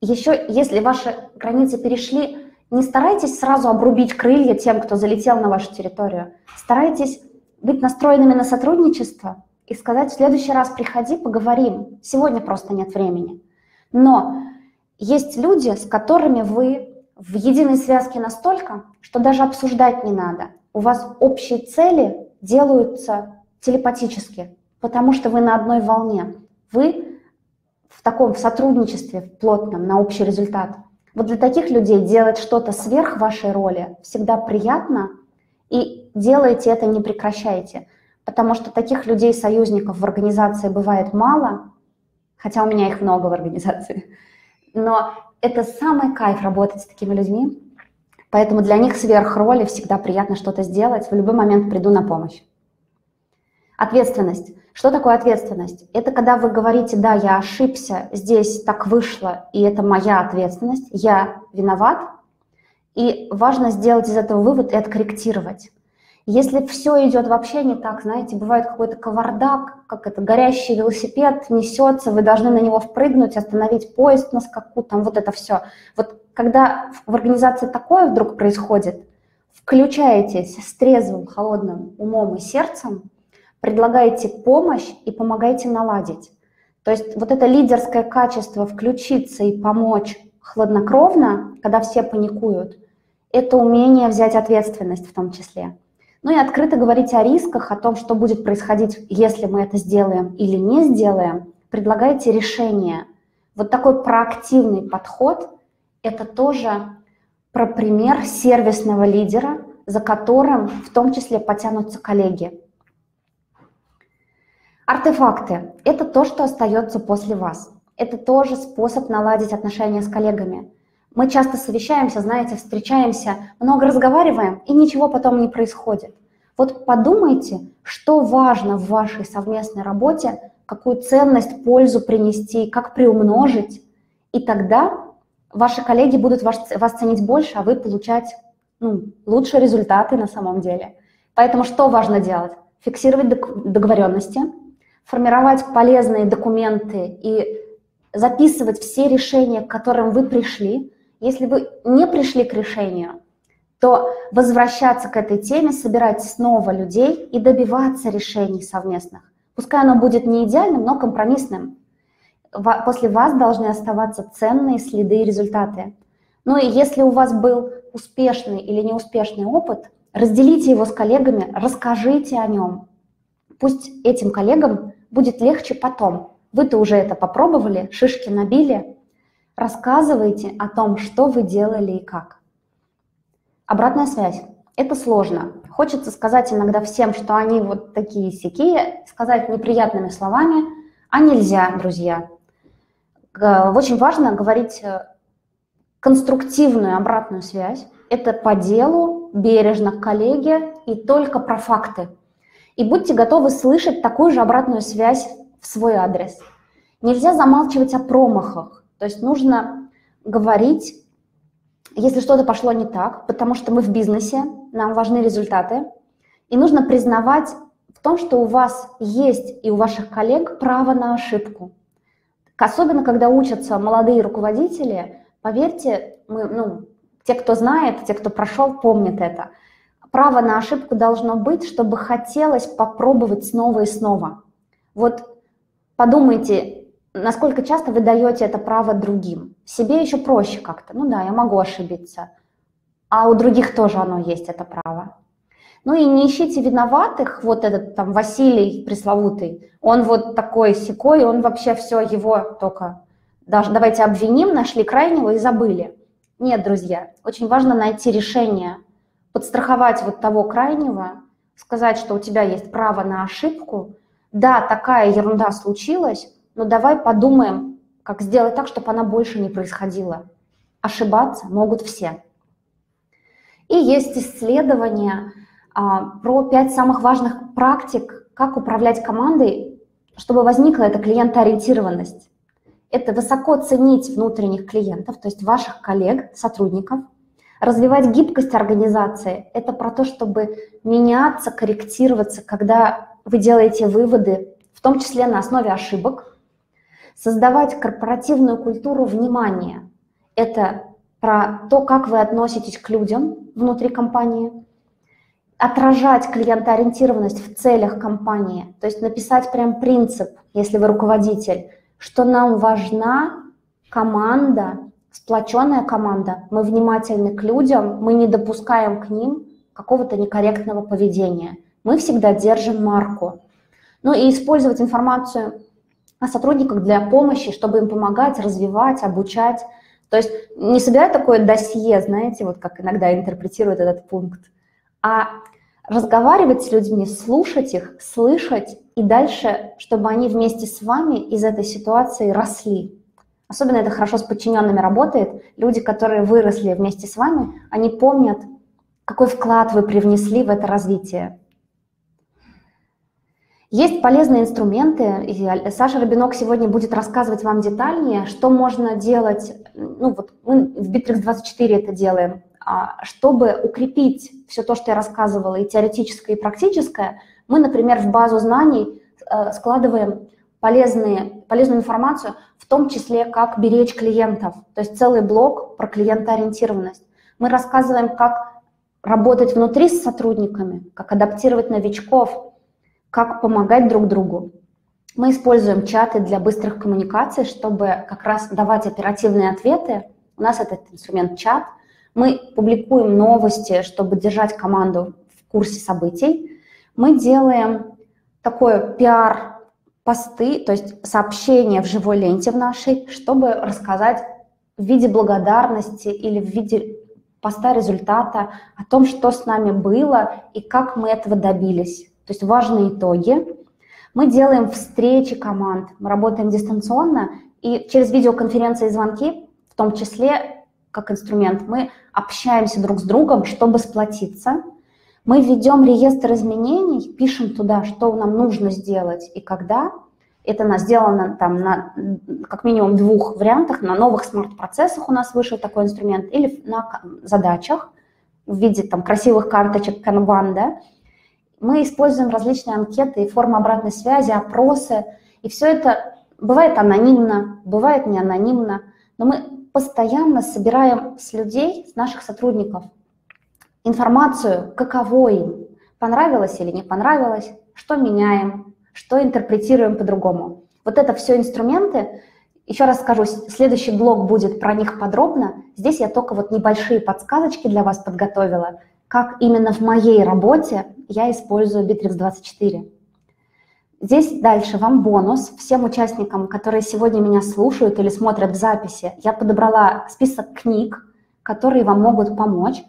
Еще, если ваши границы перешли, не старайтесь сразу обрубить крылья тем, кто залетел на вашу территорию. Старайтесь быть настроенными на сотрудничество, и сказать, в следующий раз приходи, поговорим. Сегодня просто нет времени. Но есть люди, с которыми вы в единой связке настолько, что даже обсуждать не надо. У вас общие цели делаются телепатически, потому что вы на одной волне. Вы в таком в сотрудничестве в плотном на общий результат. Вот для таких людей делать что-то сверх вашей роли всегда приятно, и делайте это, не прекращайте потому что таких людей, союзников в организации бывает мало, хотя у меня их много в организации. Но это самый кайф работать с такими людьми, поэтому для них сверх роли всегда приятно что-то сделать, в любой момент приду на помощь. Ответственность. Что такое ответственность? Это когда вы говорите, да, я ошибся, здесь так вышло, и это моя ответственность, я виноват, и важно сделать из этого вывод и откорректировать. Если все идет вообще не так, знаете, бывает какой-то кавардак, как это, горящий велосипед несется, вы должны на него впрыгнуть, остановить поезд на скаку, там вот это все. Вот когда в организации такое вдруг происходит, включаетесь с трезвым, холодным умом и сердцем, предлагаете помощь и помогаете наладить. То есть вот это лидерское качество включиться и помочь хладнокровно, когда все паникуют, это умение взять ответственность в том числе. Ну и открыто говорить о рисках, о том, что будет происходить, если мы это сделаем или не сделаем. Предлагайте решение. Вот такой проактивный подход – это тоже про пример сервисного лидера, за которым в том числе потянутся коллеги. Артефакты – это то, что остается после вас. Это тоже способ наладить отношения с коллегами. Мы часто совещаемся, знаете, встречаемся, много разговариваем, и ничего потом не происходит. Вот подумайте, что важно в вашей совместной работе, какую ценность, пользу принести, как приумножить, и тогда ваши коллеги будут вас, вас ценить больше, а вы получать ну, лучшие результаты на самом деле. Поэтому что важно делать? Фиксировать договоренности, формировать полезные документы и записывать все решения, к которым вы пришли, если вы не пришли к решению, то возвращаться к этой теме, собирать снова людей и добиваться решений совместных. Пускай оно будет не идеальным, но компромиссным. После вас должны оставаться ценные следы и результаты. Ну и если у вас был успешный или неуспешный опыт, разделите его с коллегами, расскажите о нем. Пусть этим коллегам будет легче потом. Вы-то уже это попробовали, шишки набили. Рассказывайте о том, что вы делали и как. Обратная связь. Это сложно. Хочется сказать иногда всем, что они вот такие сякие, сказать неприятными словами, а нельзя, друзья. Очень важно говорить э, конструктивную обратную связь. Это по делу, бережно к коллеге и только про факты. И будьте готовы слышать такую же обратную связь в свой адрес. Нельзя замалчивать о промахах. То есть нужно говорить, если что-то пошло не так, потому что мы в бизнесе, нам важны результаты. И нужно признавать в том, что у вас есть и у ваших коллег право на ошибку. Особенно, когда учатся молодые руководители, поверьте, мы, ну, те, кто знает, те, кто прошел, помнят это. Право на ошибку должно быть, чтобы хотелось попробовать снова и снова. Вот подумайте, насколько часто вы даете это право другим. Себе еще проще как-то. Ну да, я могу ошибиться. А у других тоже оно есть, это право. Ну и не ищите виноватых, вот этот там Василий пресловутый, он вот такой секой, он вообще все его только, даже давайте обвиним, нашли крайнего и забыли. Нет, друзья, очень важно найти решение, подстраховать вот того крайнего, сказать, что у тебя есть право на ошибку, да, такая ерунда случилась, но давай подумаем, как сделать так, чтобы она больше не происходила. Ошибаться могут все. И есть исследования, а, про пять самых важных практик, как управлять командой, чтобы возникла эта клиентоориентированность. Это высоко ценить внутренних клиентов, то есть ваших коллег, сотрудников, развивать гибкость организации. Это про то, чтобы меняться, корректироваться, когда вы делаете выводы, в том числе на основе ошибок. Создавать корпоративную культуру внимания. Это про то, как вы относитесь к людям внутри компании – отражать клиентоориентированность в целях компании, то есть написать прям принцип, если вы руководитель, что нам важна команда, сплоченная команда, мы внимательны к людям, мы не допускаем к ним какого-то некорректного поведения. Мы всегда держим марку. Ну и использовать информацию о сотрудниках для помощи, чтобы им помогать, развивать, обучать. То есть не собирать такое досье, знаете, вот как иногда интерпретируют этот пункт, а разговаривать с людьми, слушать их, слышать и дальше, чтобы они вместе с вами из этой ситуации росли. Особенно это хорошо с подчиненными работает. Люди, которые выросли вместе с вами, они помнят, какой вклад вы привнесли в это развитие. Есть полезные инструменты, и Саша Рабинок сегодня будет рассказывать вам детальнее, что можно делать. Ну вот мы в Bittrex 24 это делаем. А, чтобы укрепить все то, что я рассказывала, и теоретическое, и практическое, мы, например, в базу знаний э, складываем полезные, полезную информацию, в том числе, как беречь клиентов. То есть целый блок про клиентоориентированность. Мы рассказываем, как работать внутри с сотрудниками, как адаптировать новичков, как помогать друг другу. Мы используем чаты для быстрых коммуникаций, чтобы как раз давать оперативные ответы. У нас этот инструмент чат – мы публикуем новости, чтобы держать команду в курсе событий. Мы делаем такое пиар посты, то есть сообщения в живой ленте в нашей, чтобы рассказать в виде благодарности или в виде поста результата о том, что с нами было и как мы этого добились. То есть важные итоги. Мы делаем встречи команд, мы работаем дистанционно, и через видеоконференции и звонки, в том числе как инструмент, мы общаемся друг с другом, чтобы сплотиться. Мы ведем реестр изменений, пишем туда, что нам нужно сделать и когда. Это у нас сделано там на как минимум двух вариантах. На новых смарт-процессах у нас вышел такой инструмент или на задачах в виде там красивых карточек Kanban, да. Мы используем различные анкеты и формы обратной связи, опросы. И все это бывает анонимно, бывает не анонимно. Но мы постоянно собираем с людей, с наших сотрудников, информацию, каково им, понравилось или не понравилось, что меняем, что интерпретируем по-другому. Вот это все инструменты. Еще раз скажу, следующий блок будет про них подробно. Здесь я только вот небольшие подсказочки для вас подготовила, как именно в моей работе я использую Bittrex 24. Здесь дальше вам бонус. Всем участникам, которые сегодня меня слушают или смотрят в записи, я подобрала список книг, которые вам могут помочь.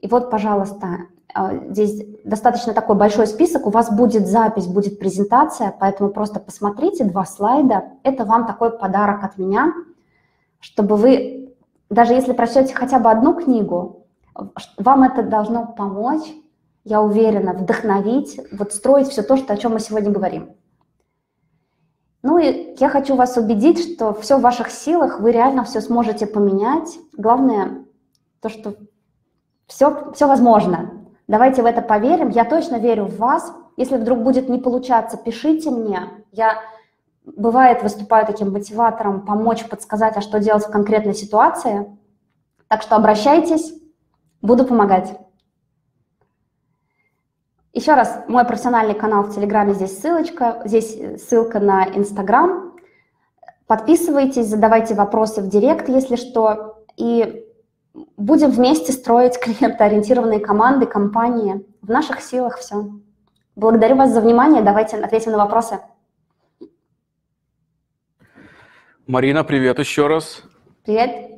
И вот, пожалуйста, э, здесь достаточно такой большой список, у вас будет запись, будет презентация, поэтому просто посмотрите два слайда. Это вам такой подарок от меня, чтобы вы, даже если прочтете хотя бы одну книгу, вам это должно помочь я уверена, вдохновить, вот строить все то, что, о чем мы сегодня говорим. Ну и я хочу вас убедить, что все в ваших силах, вы реально все сможете поменять. Главное, то, что все, все возможно. Давайте в это поверим. Я точно верю в вас. Если вдруг будет не получаться, пишите мне. Я, бывает, выступаю таким мотиватором, помочь, подсказать, а что делать в конкретной ситуации. Так что обращайтесь, буду помогать. Еще раз, мой профессиональный канал в Телеграме, здесь ссылочка, здесь э, ссылка на Инстаграм. Подписывайтесь, задавайте вопросы в Директ, если что, и будем вместе строить клиентоориентированные команды, компании. В наших силах все. Благодарю вас за внимание, давайте ответим на вопросы. Марина, привет еще раз. Привет.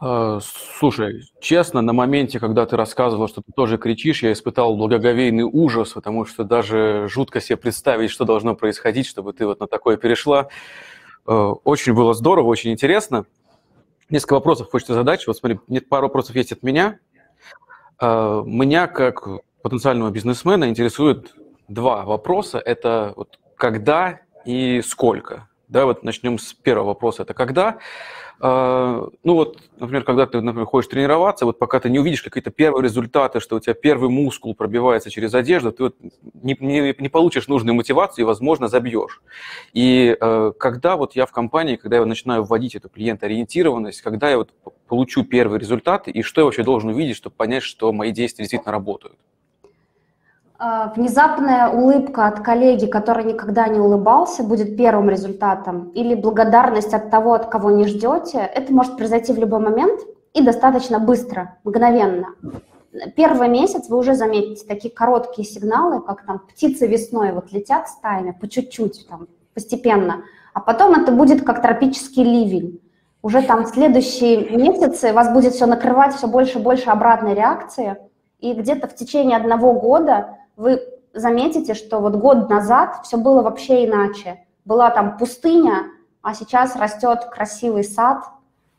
А, слушай, честно, на моменте, когда ты рассказывал, что ты тоже кричишь, я испытал благоговейный ужас, потому что даже жутко себе представить, что должно происходить, чтобы ты вот на такое перешла. А, очень было здорово, очень интересно. Несколько вопросов хочется задать. Вот смотри, нет, пару вопросов есть от меня. А, меня, как потенциального бизнесмена, интересует два вопроса. Это вот когда и сколько. Да, вот начнем с первого вопроса. Это когда? А, ну вот, например, когда ты, например, хочешь тренироваться, вот пока ты не увидишь какие-то первые результаты, что у тебя первый мускул пробивается через одежду, ты вот не, не, не получишь нужную мотивацию и, возможно, забьешь. И э, когда вот я в компании, когда я начинаю вводить эту клиентоориентированность, когда я вот получу первые результаты, и что я вообще должен увидеть, чтобы понять, что мои действия действительно работают? А, внезапная улыбка от коллеги, который никогда не улыбался, будет первым результатом, или благодарность от того, от кого не ждете, это может произойти в любой момент и достаточно быстро, мгновенно. Первый месяц вы уже заметите такие короткие сигналы, как там птицы весной вот летят стаями по чуть-чуть, там, постепенно, а потом это будет как тропический ливень. Уже там следующие месяцы вас будет все накрывать все больше и больше обратной реакции, и где-то в течение одного года вы заметите, что вот год назад все было вообще иначе. Была там пустыня, а сейчас растет красивый сад.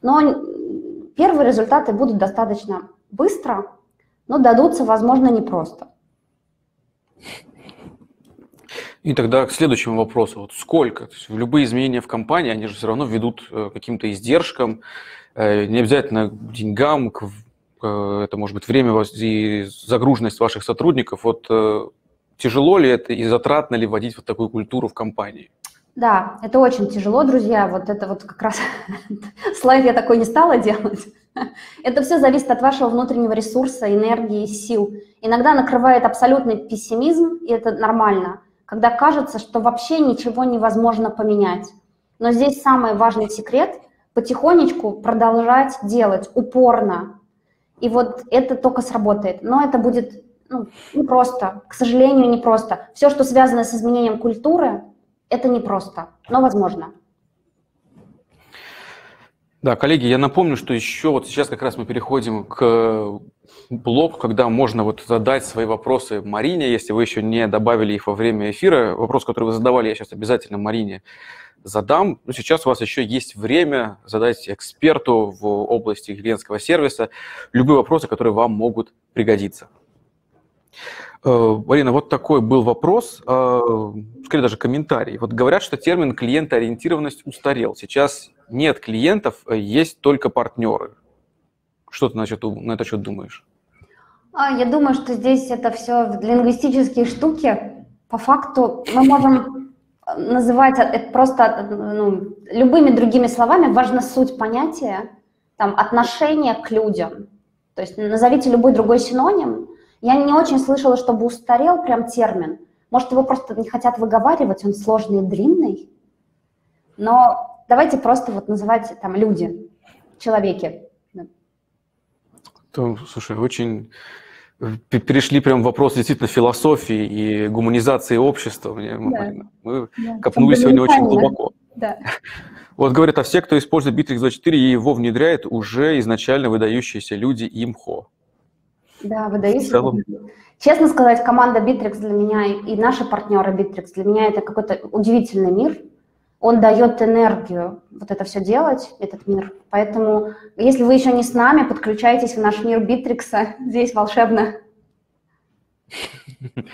Но первые результаты будут достаточно быстро, но дадутся, возможно, непросто. И тогда к следующему вопросу. Вот сколько? То есть любые изменения в компании, они же все равно ведут э, к каким-то издержкам, э, не обязательно к деньгам, к это может быть время и загруженность ваших сотрудников. Вот э, тяжело ли это и затратно ли вводить вот такую культуру в компании? Да, это очень тяжело, друзья. Вот это вот как раз [LAUGHS] слайд я такой не стала делать. [LAUGHS] Это все зависит от вашего внутреннего ресурса, энергии, сил. Иногда накрывает абсолютный пессимизм, и это нормально, когда кажется, что вообще ничего невозможно поменять. Но здесь самый важный секрет – потихонечку продолжать делать упорно, и вот это только сработает. Но это будет ну, непросто, к сожалению, непросто. Все, что связано с изменением культуры, это непросто, но возможно. Да, коллеги, я напомню, что еще вот сейчас как раз мы переходим к блоку, когда можно вот задать свои вопросы Марине, если вы еще не добавили их во время эфира. Вопрос, который вы задавали, я сейчас обязательно Марине задам. Но сейчас у вас еще есть время задать эксперту в области клиентского сервиса любые вопросы, которые вам могут пригодиться. Э, Марина, вот такой был вопрос, э, скорее даже комментарий. Вот говорят, что термин клиентоориентированность устарел. Сейчас нет клиентов, есть только партнеры. Что ты на, счет, на этот счет думаешь? А, я думаю, что здесь это все лингвистические штуки. По факту мы можем называть это просто ну, любыми другими словами, важна суть понятия, там, отношение к людям. То есть назовите любой другой синоним. Я не очень слышала, чтобы устарел прям термин, Может, его просто не хотят выговаривать, он сложный и длинный. Но давайте просто вот называть там люди, человеки. То, слушай, очень перешли прям вопрос действительно философии и гуманизации общества. Мне, да. Мы да. копнули сегодня очень глубоко. Да. [LAUGHS] Вот говорят, а все, кто использует Bittrex 24 и его внедряет, уже изначально выдающиеся люди имхо. Да, выдающиеся. Целом... Честно сказать, команда Bittrex для меня и наши партнеры Bittrex для меня это какой-то удивительный мир. Он дает энергию вот это все делать, этот мир. Поэтому, если вы еще не с нами, подключайтесь в наш мир Битрикса. [LAUGHS] Здесь волшебно. [LAUGHS]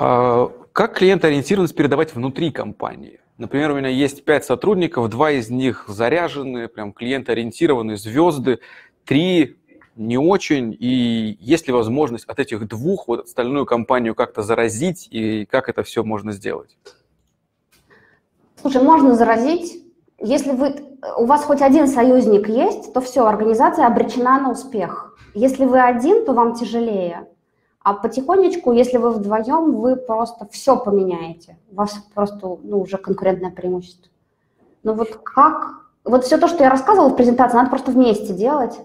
А как клиентоориентированность передавать внутри компании? Например, у меня есть пять сотрудников, два из них заряженные, прям клиентоориентированные звезды, три не очень, и есть ли возможность от этих двух вот остальную компанию как-то заразить, и как это все можно сделать? Слушай, можно заразить. Если вы, у вас хоть один союзник есть, то все, организация обречена на успех. Если вы один, то вам тяжелее. А потихонечку, если вы вдвоем, вы просто все поменяете. У вас просто ну, уже конкурентное преимущество. Ну вот как? Вот все то, что я рассказывала в презентации, надо просто вместе делать.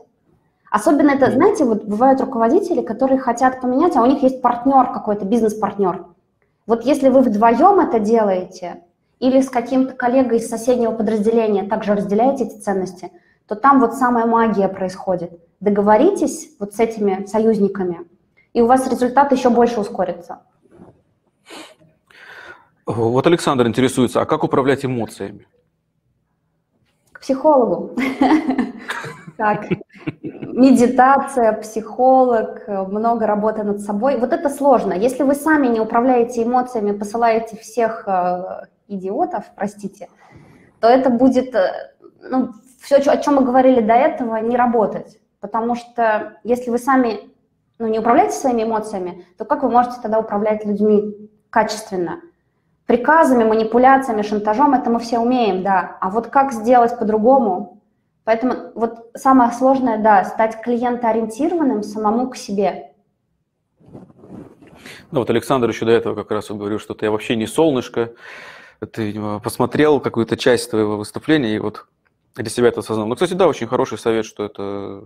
Особенно это, знаете, вот бывают руководители, которые хотят поменять, а у них есть партнер какой-то, бизнес-партнер. Вот если вы вдвоем это делаете, или с каким-то коллегой из соседнего подразделения также разделяете эти ценности, то там вот самая магия происходит. Договоритесь вот с этими союзниками, и у вас результат еще больше ускорится. Вот Александр интересуется, а как управлять эмоциями? К психологу. Так, медитация, психолог, много работы над собой. Вот это сложно. Если вы сами не управляете эмоциями, посылаете всех э, идиотов, простите, то это будет, э, ну, все, о чем мы говорили до этого, не работать. Потому что если вы сами ну, не управляете своими эмоциями, то как вы можете тогда управлять людьми качественно? Приказами, манипуляциями, шантажом это мы все умеем, да. А вот как сделать по-другому? Поэтому вот самое сложное, да, стать клиентоориентированным самому к себе. Ну вот Александр еще до этого как раз он говорил, что ты вообще не солнышко. Ты посмотрел какую-то часть твоего выступления и вот для себя это осознал. Ну, кстати, да, очень хороший совет, что это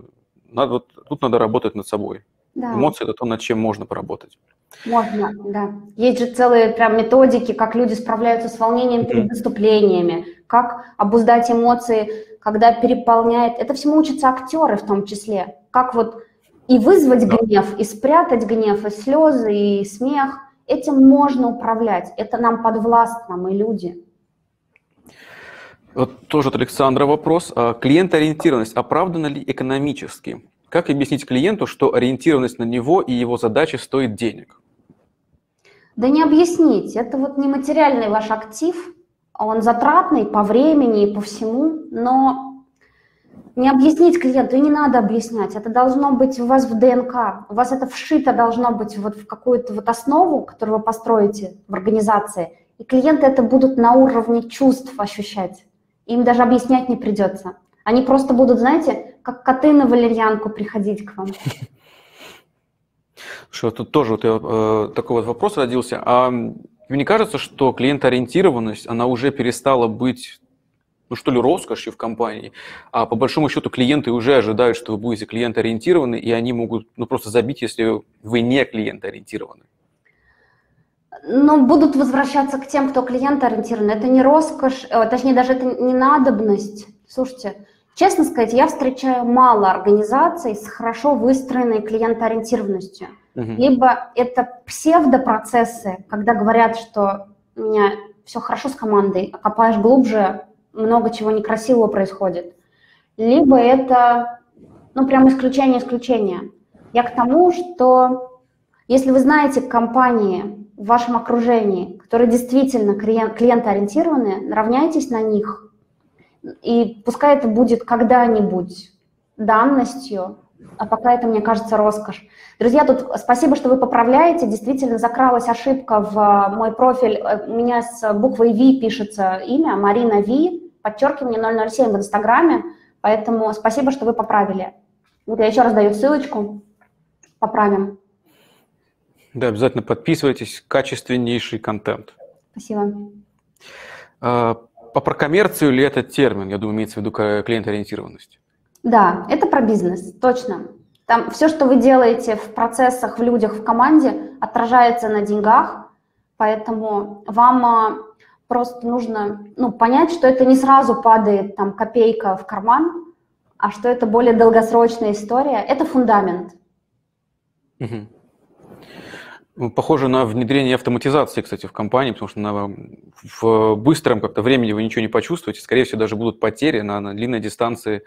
надо, вот, тут надо работать над собой. Да. Эмоции – это то, над чем можно поработать. Можно, да. Есть же целые прям методики, как люди справляются с волнением перед mm-hmm. выступлениями, как обуздать эмоции, когда переполняет. Это всему учатся актеры в том числе. Как вот и вызвать да. гнев, и спрятать гнев, и слезы, и смех. Этим можно управлять. Это нам подвластно, мы люди. Вот тоже от Александра вопрос. А клиентоориентированность оправдана ли экономически? Как объяснить клиенту, что ориентированность на него и его задачи стоит денег? Да не объяснить. Это вот не материальный ваш актив, он затратный по времени и по всему, но не объяснить клиенту, и не надо объяснять. Это должно быть у вас в ДНК. У вас это вшито должно быть вот в какую-то вот основу, которую вы построите в организации. И клиенты это будут на уровне чувств ощущать. Им даже объяснять не придется. Они просто будут, знаете, как коты на валерьянку приходить к вам. Что тут тоже вот, э, такой вот вопрос родился. А мне кажется, что клиентоориентированность, она уже перестала быть, ну что ли, роскошью в компании, а по большому счету клиенты уже ожидают, что вы будете клиентоориентированы, и они могут ну, просто забить, если вы не клиентоориентированы. Ну, будут возвращаться к тем, кто клиентоориентирован. Это не роскошь, э, точнее, даже это не надобность. Слушайте, Честно сказать, я встречаю мало организаций с хорошо выстроенной клиентоориентированностью. Угу. Либо это псевдопроцессы, когда говорят, что у меня все хорошо с командой, а копаешь глубже, много чего некрасивого происходит. Либо это, ну, прям исключение-исключение. Я к тому, что если вы знаете компании в вашем окружении, которые действительно клиент, клиентоориентированы, равняйтесь на них – и пускай это будет когда-нибудь данностью, а пока это, мне кажется, роскошь. Друзья, тут спасибо, что вы поправляете. Действительно, закралась ошибка в мой профиль. У меня с буквой V пишется имя, Марина V, подчеркивание 007 в Инстаграме. Поэтому спасибо, что вы поправили. Вот я еще раз даю ссылочку. Поправим. Да, обязательно подписывайтесь. Качественнейший контент. Спасибо. А, а про коммерцию ли этот термин? Я думаю, имеется в виду клиентоориентированность. Да, это про бизнес, точно. Там все, что вы делаете в процессах, в людях, в команде, отражается на деньгах, поэтому вам а, просто нужно ну, понять, что это не сразу падает там копейка в карман, а что это более долгосрочная история. Это фундамент. Угу. Похоже на внедрение автоматизации, кстати, в компании, потому что на, в быстром как-то времени вы ничего не почувствуете. Скорее всего, даже будут потери на, на длинной дистанции.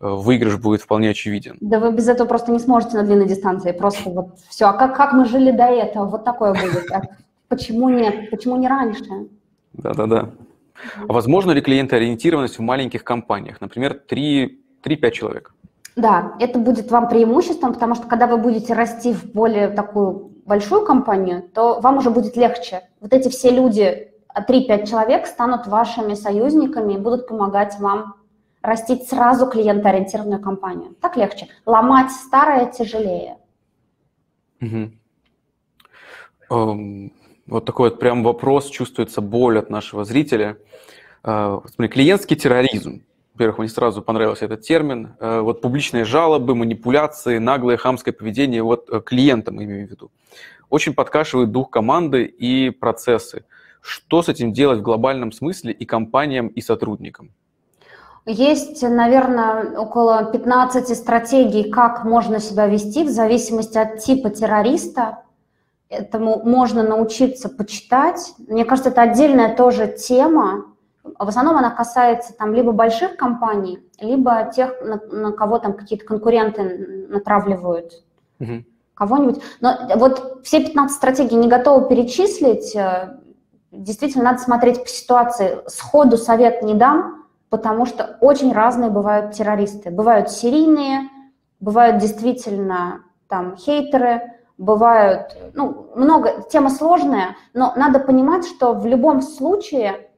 Э, выигрыш будет вполне очевиден. Да вы без этого просто не сможете на длинной дистанции. Просто вот все. А как, как мы жили до этого? Вот такое будет. А почему нет? Почему не раньше? Да-да-да. А возможно ли клиентоориентированность в маленьких компаниях? Например, 3-5 человек? Да, это будет вам преимуществом, потому что когда вы будете расти в более такую большую компанию, то вам уже будет легче. Вот эти все люди, 3-5 человек, станут вашими союзниками и будут помогать вам растить сразу клиентоориентированную компанию. Так легче. Ломать старое тяжелее. Угу. Вот такой вот прям вопрос, чувствуется боль от нашего зрителя. А, смотри, клиентский терроризм. Во-первых, мне сразу понравился этот термин. А, вот публичные жалобы, манипуляции, наглое хамское поведение вот э, клиентам, имею в виду. Очень подкашивает дух команды и процессы. Что с этим делать в глобальном смысле и компаниям, и сотрудникам? Есть, наверное, около 15 стратегий, как можно себя вести в зависимости от типа террориста Этому можно научиться почитать. Мне кажется, это отдельная тоже тема. В основном она касается там либо больших компаний, либо тех, на, на кого там какие-то конкуренты натравливают угу. кого-нибудь. Но вот все 15 стратегий не готовы перечислить. Э, действительно, надо смотреть по ситуации. Сходу совет не дам, потому что очень разные бывают террористы. Бывают серийные, бывают действительно там хейтеры, бывают, ну, много, тема сложная, но надо понимать, что в любом случае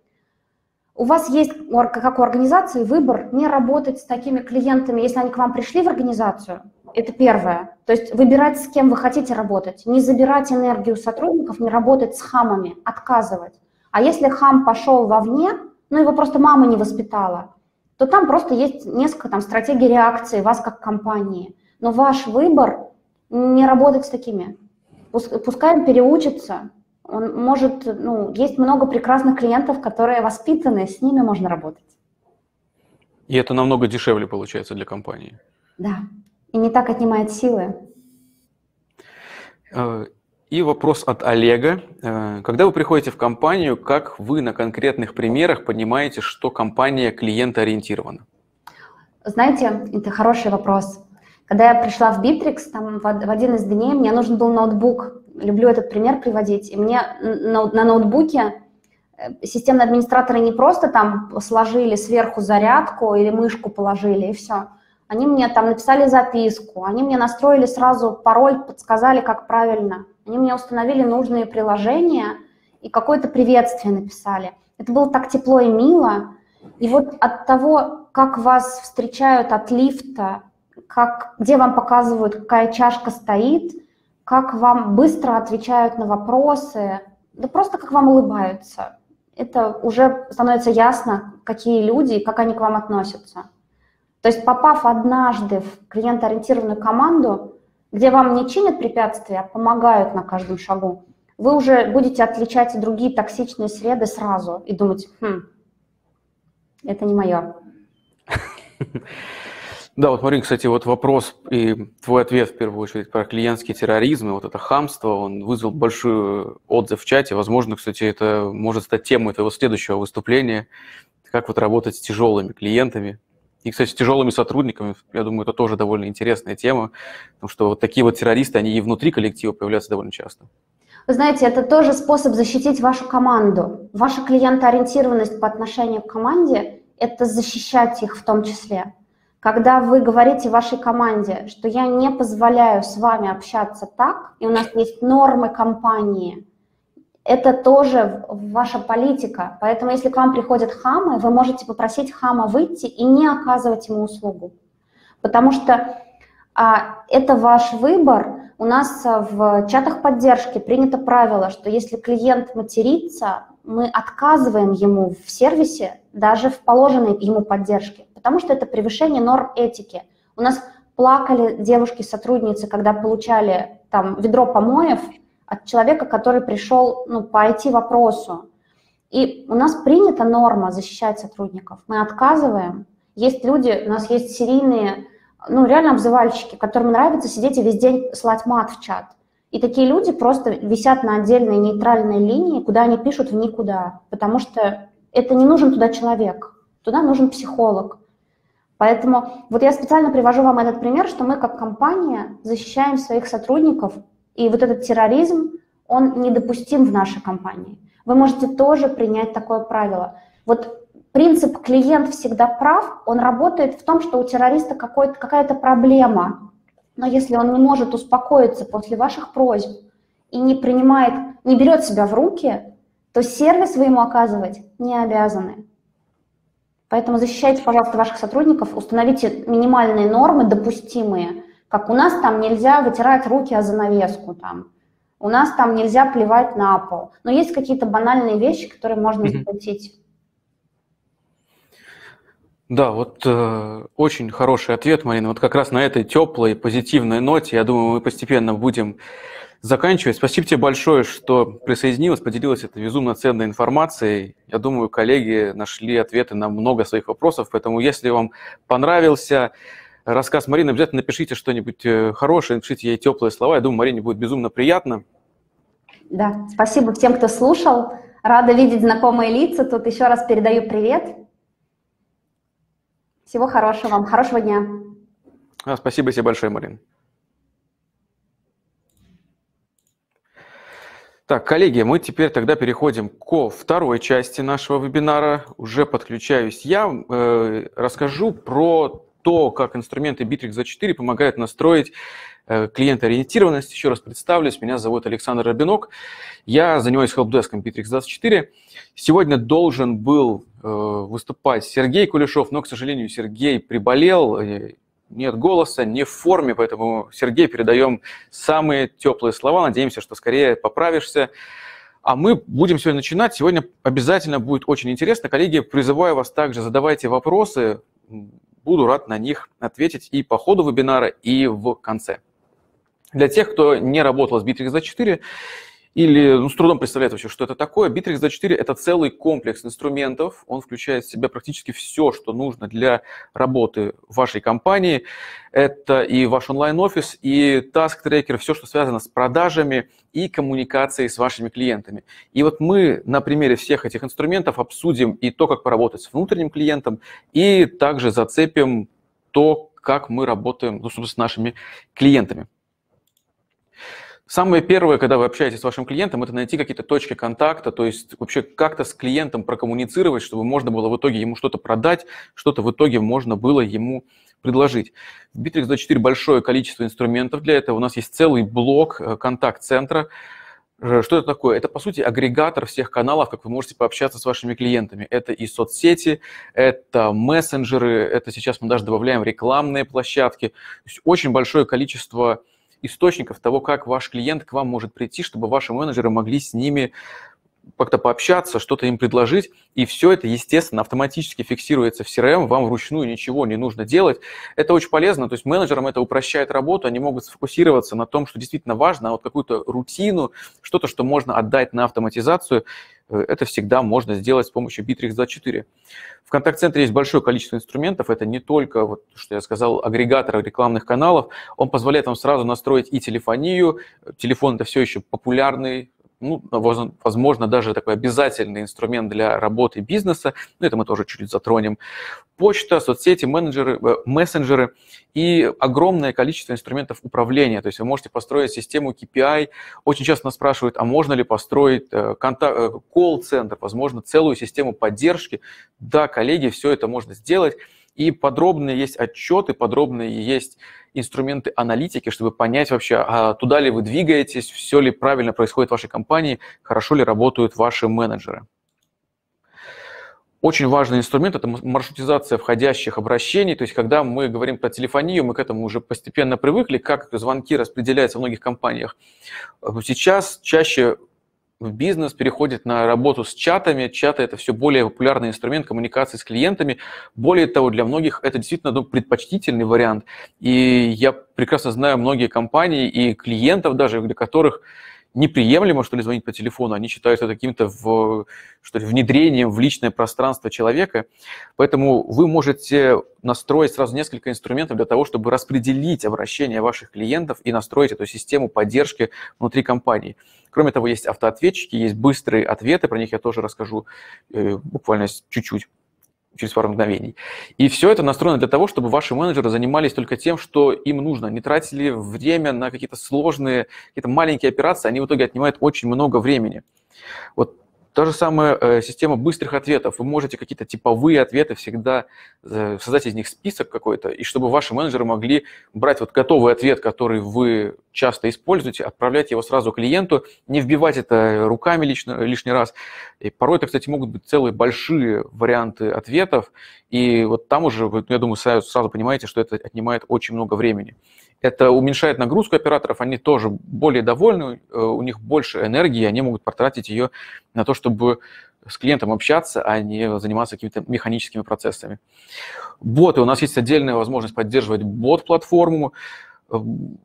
у вас есть, как у организации, выбор не работать с такими клиентами, если они к вам пришли в организацию. Это первое. То есть выбирать, с кем вы хотите работать. Не забирать энергию сотрудников, не работать с хамами, отказывать. А если хам пошел вовне, ну его просто мама не воспитала, то там просто есть несколько там, стратегий реакции вас как компании. Но ваш выбор не работать с такими. Пускай он переучится. Он может, ну, есть много прекрасных клиентов, которые воспитаны, с ними можно работать. И это намного дешевле получается для компании. Да, и не так отнимает силы. Э, и вопрос от Олега. Э, когда вы приходите в компанию, как вы на конкретных примерах понимаете, что компания клиентоориентирована? Знаете, это хороший вопрос. Когда я пришла в Bittrex, там в один из дней мне нужен был ноутбук. Люблю этот пример приводить. И мне на, на ноутбуке э, системные администраторы не просто там сложили сверху зарядку или мышку положили, и все. Они мне там написали записку, они мне настроили сразу пароль, подсказали, как правильно. Они мне установили нужные приложения и какое-то приветствие написали. Это было так тепло и мило. И вот от того, как вас встречают от лифта как, где вам показывают, какая чашка стоит, как вам быстро отвечают на вопросы, да просто как вам улыбаются. Это уже становится ясно, какие люди и как они к вам относятся. То есть попав однажды в клиентоориентированную команду, где вам не чинят препятствия, а помогают на каждом шагу, вы уже будете отличать другие токсичные среды сразу и думать, хм, это не мое. [LAUGHS] Да, вот смотри, кстати, вот вопрос и твой ответ в первую очередь про клиентский терроризм и вот это хамство, он вызвал большой отзыв в чате. Возможно, кстати, это может стать темой твоего следующего выступления, как вот работать с тяжелыми клиентами. И, кстати, с тяжелыми сотрудниками, я думаю, это тоже довольно интересная тема, потому что вот такие вот террористы, они и внутри коллектива появляются довольно часто. Вы знаете, это тоже способ защитить вашу команду. Ваша клиентоориентированность по отношению к команде – это защищать их в том числе. Когда вы говорите вашей команде, что я не позволяю с вами общаться так, и у нас есть нормы компании, это тоже ваша политика. Поэтому если к вам приходят хамы, вы можете попросить хама выйти и не оказывать ему услугу. Потому что а, это ваш выбор, у нас э, в чатах поддержки принято правило, что если клиент матерится, мы отказываем ему в сервисе даже в положенной ему поддержке, потому что это превышение норм этики. У нас плакали девушки-сотрудницы, когда получали там ведро помоев от человека, который пришел ну, по IT-вопросу. И у нас принята норма защищать сотрудников. Мы отказываем. Есть люди, у нас есть серийные, ну, реально обзывальщики, которым нравится сидеть и весь день слать мат в чат. И такие люди просто висят на отдельной нейтральной линии, куда они пишут в никуда, потому что это не нужен туда человек, туда нужен психолог. Поэтому вот я специально привожу вам этот пример, что мы как компания защищаем своих сотрудников, и вот этот терроризм, он недопустим в нашей компании. Вы можете тоже принять такое правило. Вот принцип «клиент всегда прав», он работает в том, что у террориста какая-то проблема, но если он не может успокоиться после ваших просьб и не принимает, не берет себя в руки, то сервис вы ему оказывать не обязаны. Поэтому защищайте, пожалуйста, ваших сотрудников, установите минимальные нормы, допустимые. Как у нас там нельзя вытирать руки о занавеску, там. у нас там нельзя плевать на пол. Но есть какие-то банальные вещи, которые можно запретить. Да, вот э, очень хороший ответ, Марина. Вот как раз на этой теплой, позитивной ноте, я думаю, мы постепенно будем заканчивать. Спасибо тебе большое, что присоединилась, поделилась этой безумно ценной информацией. Я думаю, коллеги нашли ответы на много своих вопросов, поэтому если вам понравился рассказ Марины, обязательно напишите что-нибудь э, хорошее, напишите ей теплые слова. Я думаю, Марине будет безумно приятно. Да, спасибо всем, кто слушал. Рада видеть знакомые лица. Тут еще раз передаю привет. Всего хорошего вам, хорошего дня. А, спасибо тебе большое, Марин. Так, коллеги, мы теперь тогда переходим ко второй части нашего вебинара. Уже подключаюсь я. Э, расскажу про то, как инструменты Bittrex за 4 помогают настроить э, клиентоориентированность. Еще раз представлюсь, меня зовут Александр Рабинок. Я занимаюсь хелпдеском Bittrex 24. Сегодня должен был э, выступать Сергей Кулешов, но, к сожалению, Сергей приболел, нет голоса, не в форме, поэтому, Сергей, передаем самые теплые слова. Надеемся, что скорее поправишься. А мы будем сегодня начинать. Сегодня обязательно будет очень интересно. Коллеги, призываю вас также задавайте вопросы. Буду рад на них ответить и по ходу вебинара, и в конце. Для тех, кто не работал с Bittrex 4 или ну, с трудом представляет вообще, что это такое. Bittrex 24 – это целый комплекс инструментов. Он включает в себя практически все, что нужно для работы вашей компании. Это и ваш онлайн-офис, и task-tracker, все, что связано с продажами и коммуникацией с вашими клиентами. И вот мы на примере всех этих инструментов обсудим и то, как поработать с внутренним клиентом, и также зацепим то, как мы работаем ну, с нашими клиентами. Самое первое, когда вы общаетесь с вашим клиентом, это найти какие-то точки контакта, то есть вообще как-то с клиентом прокоммуницировать, чтобы можно было в итоге ему что-то продать, что-то в итоге можно было ему предложить. В Bittrex 24 большое количество инструментов для этого. У нас есть целый блок э, контакт-центра. Э, что это такое? Это, по сути, агрегатор всех каналов, как вы можете пообщаться с вашими клиентами. Это и соцсети, это мессенджеры, это сейчас мы даже добавляем рекламные площадки. То есть очень большое количество источников того, как ваш клиент к вам может прийти, чтобы ваши менеджеры могли с ними как-то пообщаться, что-то им предложить, и все это, естественно, автоматически фиксируется в CRM, вам вручную ничего не нужно делать. Это очень полезно, то есть менеджерам это упрощает работу, они могут сфокусироваться на том, что действительно важно, а вот какую-то рутину, что-то, что можно отдать на автоматизацию, это всегда можно сделать с помощью Bittrex 24. В контакт-центре есть большое количество инструментов. Это не только, вот, что я сказал, агрегатор рекламных каналов. Он позволяет вам сразу настроить и телефонию. Телефон – это все еще популярный ну, возможно, даже такой обязательный инструмент для работы бизнеса, ну, это мы тоже чуть-чуть затронем. Почта, соцсети, менеджеры, э, мессенджеры и огромное количество инструментов управления. То есть вы можете построить систему KPI. Очень часто нас спрашивают, а можно ли построить э, э, колл-центр, возможно, целую систему поддержки. Да, коллеги, все это можно сделать. И подробные есть отчеты, подробные есть инструменты аналитики, чтобы понять вообще, а туда ли вы двигаетесь, все ли правильно происходит в вашей компании, хорошо ли работают ваши менеджеры. Очень важный инструмент – это маршрутизация входящих обращений. То есть, когда мы говорим про телефонию, мы к этому уже постепенно привыкли, как звонки распределяются в многих компаниях. Сейчас чаще в бизнес переходит на работу с чатами. Чаты – это все более популярный инструмент коммуникации с клиентами. Более того, для многих это действительно ну, предпочтительный вариант. И я прекрасно знаю многие компании и клиентов даже, для которых неприемлемо, что ли, звонить по телефону, они считают это каким-то в, что ли, внедрением в личное пространство человека. Поэтому вы можете настроить сразу несколько инструментов для того, чтобы распределить обращения ваших клиентов и настроить эту систему поддержки внутри компании. Кроме того, есть автоответчики, есть быстрые ответы, про них я тоже расскажу э, буквально чуть-чуть через пару мгновений. И все это настроено для того, чтобы ваши менеджеры занимались только тем, что им нужно, не тратили время на какие-то сложные, какие-то маленькие операции, они в итоге отнимают очень много времени. Вот Та же самая э, система быстрых ответов. Вы можете какие-то типовые ответы всегда э, создать из них список какой-то, и чтобы ваши менеджеры могли брать вот готовый ответ, который вы часто используете, отправлять его сразу клиенту, не вбивать это руками лично, лишний раз. И порой это, кстати, могут быть целые большие варианты ответов, и вот там уже, я думаю, сразу, сразу понимаете, что это отнимает очень много времени. Это уменьшает нагрузку операторов, они тоже более довольны, э, у них больше энергии, они могут потратить ее на то, чтобы с клиентом общаться, а не заниматься какими-то механическими процессами. Боты. У нас есть отдельная возможность поддерживать бот-платформу.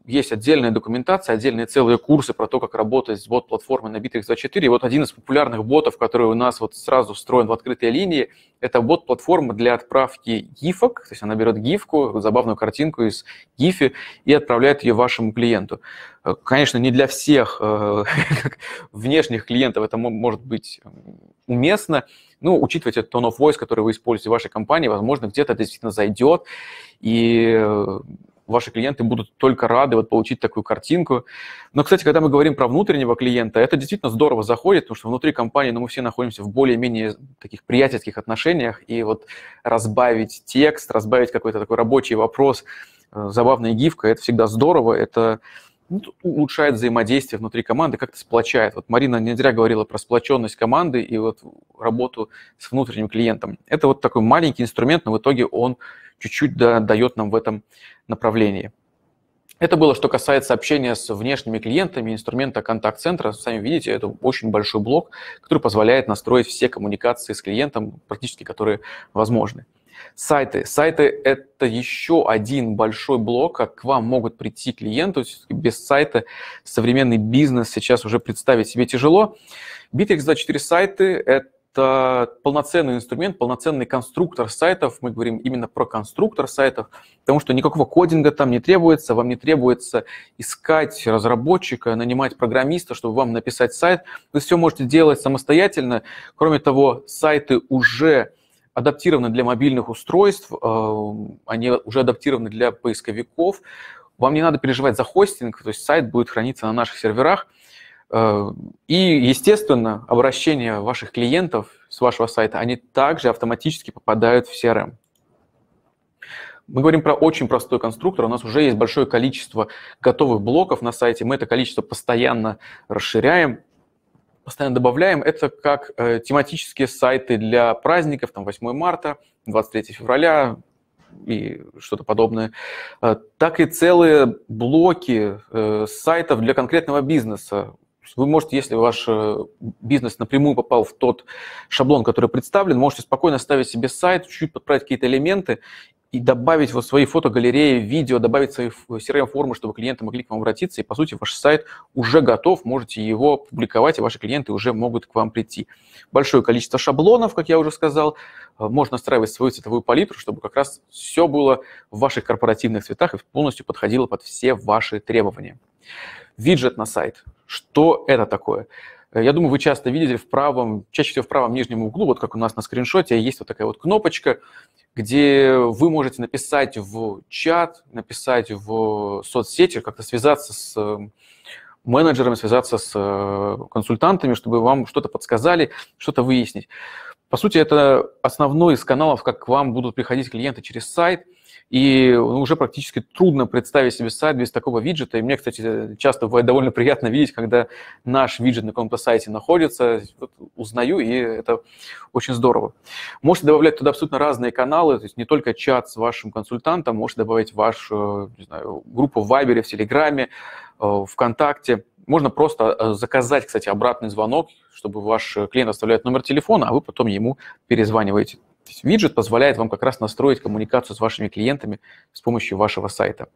Есть отдельная документация, отдельные целые курсы про то, как работать с бот-платформой на Bittrex24. И вот один из популярных ботов, который у нас вот сразу встроен в открытой линии, это бот-платформа для отправки гифок. То есть она берет гифку, забавную картинку из гифи и отправляет ее вашему клиенту. Конечно, не для всех э, [LAUGHS] внешних клиентов это может быть уместно, ну, учитывайте тон of voice, который вы используете в вашей компании, возможно, где-то действительно зайдет, и э, ваши клиенты будут только рады вот получить такую картинку. Но, кстати, когда мы говорим про внутреннего клиента, это действительно здорово заходит, потому что внутри компании ну, мы все находимся в более-менее таких приятельских отношениях, и вот разбавить текст, разбавить какой-то такой рабочий вопрос, э, забавная гифка, это всегда здорово, это улучшает взаимодействие внутри команды, как-то сплочает. Вот Марина не зря говорила про сплоченность команды и вот работу с внутренним клиентом. Это вот такой маленький инструмент, но в итоге он чуть-чуть да, дает нам в этом направлении. Это было, что касается общения с внешними клиентами, инструмента контакт-центра. Сами видите, это очень большой блок, который позволяет настроить все коммуникации с клиентом, практически которые возможны. Сайты. Сайты – это еще один большой блок, как к вам могут прийти клиенты. Без сайта современный бизнес сейчас уже представить себе тяжело. Bittrex24 сайты – это это полноценный инструмент, полноценный конструктор сайтов. Мы говорим именно про конструктор сайтов, потому что никакого кодинга там не требуется, вам не требуется искать разработчика, нанимать программиста, чтобы вам написать сайт. Вы все можете делать самостоятельно. Кроме того, сайты уже адаптированы для мобильных устройств, э, они уже адаптированы для поисковиков. Вам не надо переживать за хостинг, то есть сайт будет храниться на наших серверах – Э, и, естественно, обращения ваших клиентов с вашего сайта, они также автоматически попадают в CRM. Мы говорим про очень простой конструктор. У нас уже есть большое количество готовых блоков на сайте. Мы это количество постоянно расширяем, постоянно добавляем. Это как э, тематические сайты для праздников, там 8 марта, 23 февраля и что-то подобное, э, так и целые блоки э, сайтов для конкретного бизнеса. Вы можете, если ваш э, бизнес напрямую попал в тот шаблон, который представлен, можете спокойно ставить себе сайт, чуть-чуть подправить какие-то элементы и добавить вот свои фотогалереи, видео, добавить свои CRM-формы, чтобы клиенты могли к вам обратиться. И, по сути, ваш сайт уже готов, можете его публиковать, и ваши клиенты уже могут к вам прийти. Большое количество шаблонов, как я уже сказал. Э, можно настраивать свою цветовую палитру, чтобы как раз все было в ваших корпоративных цветах и полностью подходило под все ваши требования. Виджет на сайт. Что это такое? Э, я думаю, вы часто видели в правом, чаще всего в правом нижнем углу, вот как у нас на скриншоте, есть вот такая вот кнопочка, где вы можете написать в чат, написать в соцсети, как-то связаться с э, менеджерами, связаться с э, консультантами, чтобы вам что-то подсказали, что-то выяснить. По сути, это основной из каналов, как к вам будут приходить клиенты через сайт – и уже практически трудно представить себе сайт без такого виджета. И мне, кстати, часто бывает довольно приятно видеть, когда наш виджет на каком-то сайте находится, вот, узнаю, и это очень здорово. Можете добавлять туда абсолютно разные каналы, то есть не только чат с вашим консультантом, можете добавить вашу не знаю, группу в Вайбере, в Телеграме, э, ВКонтакте. Можно просто э, заказать, кстати, обратный звонок, чтобы ваш клиент оставляет номер телефона, а вы потом ему перезваниваете. Виджет позволяет вам как раз настроить коммуникацию с вашими клиентами с помощью вашего сайта.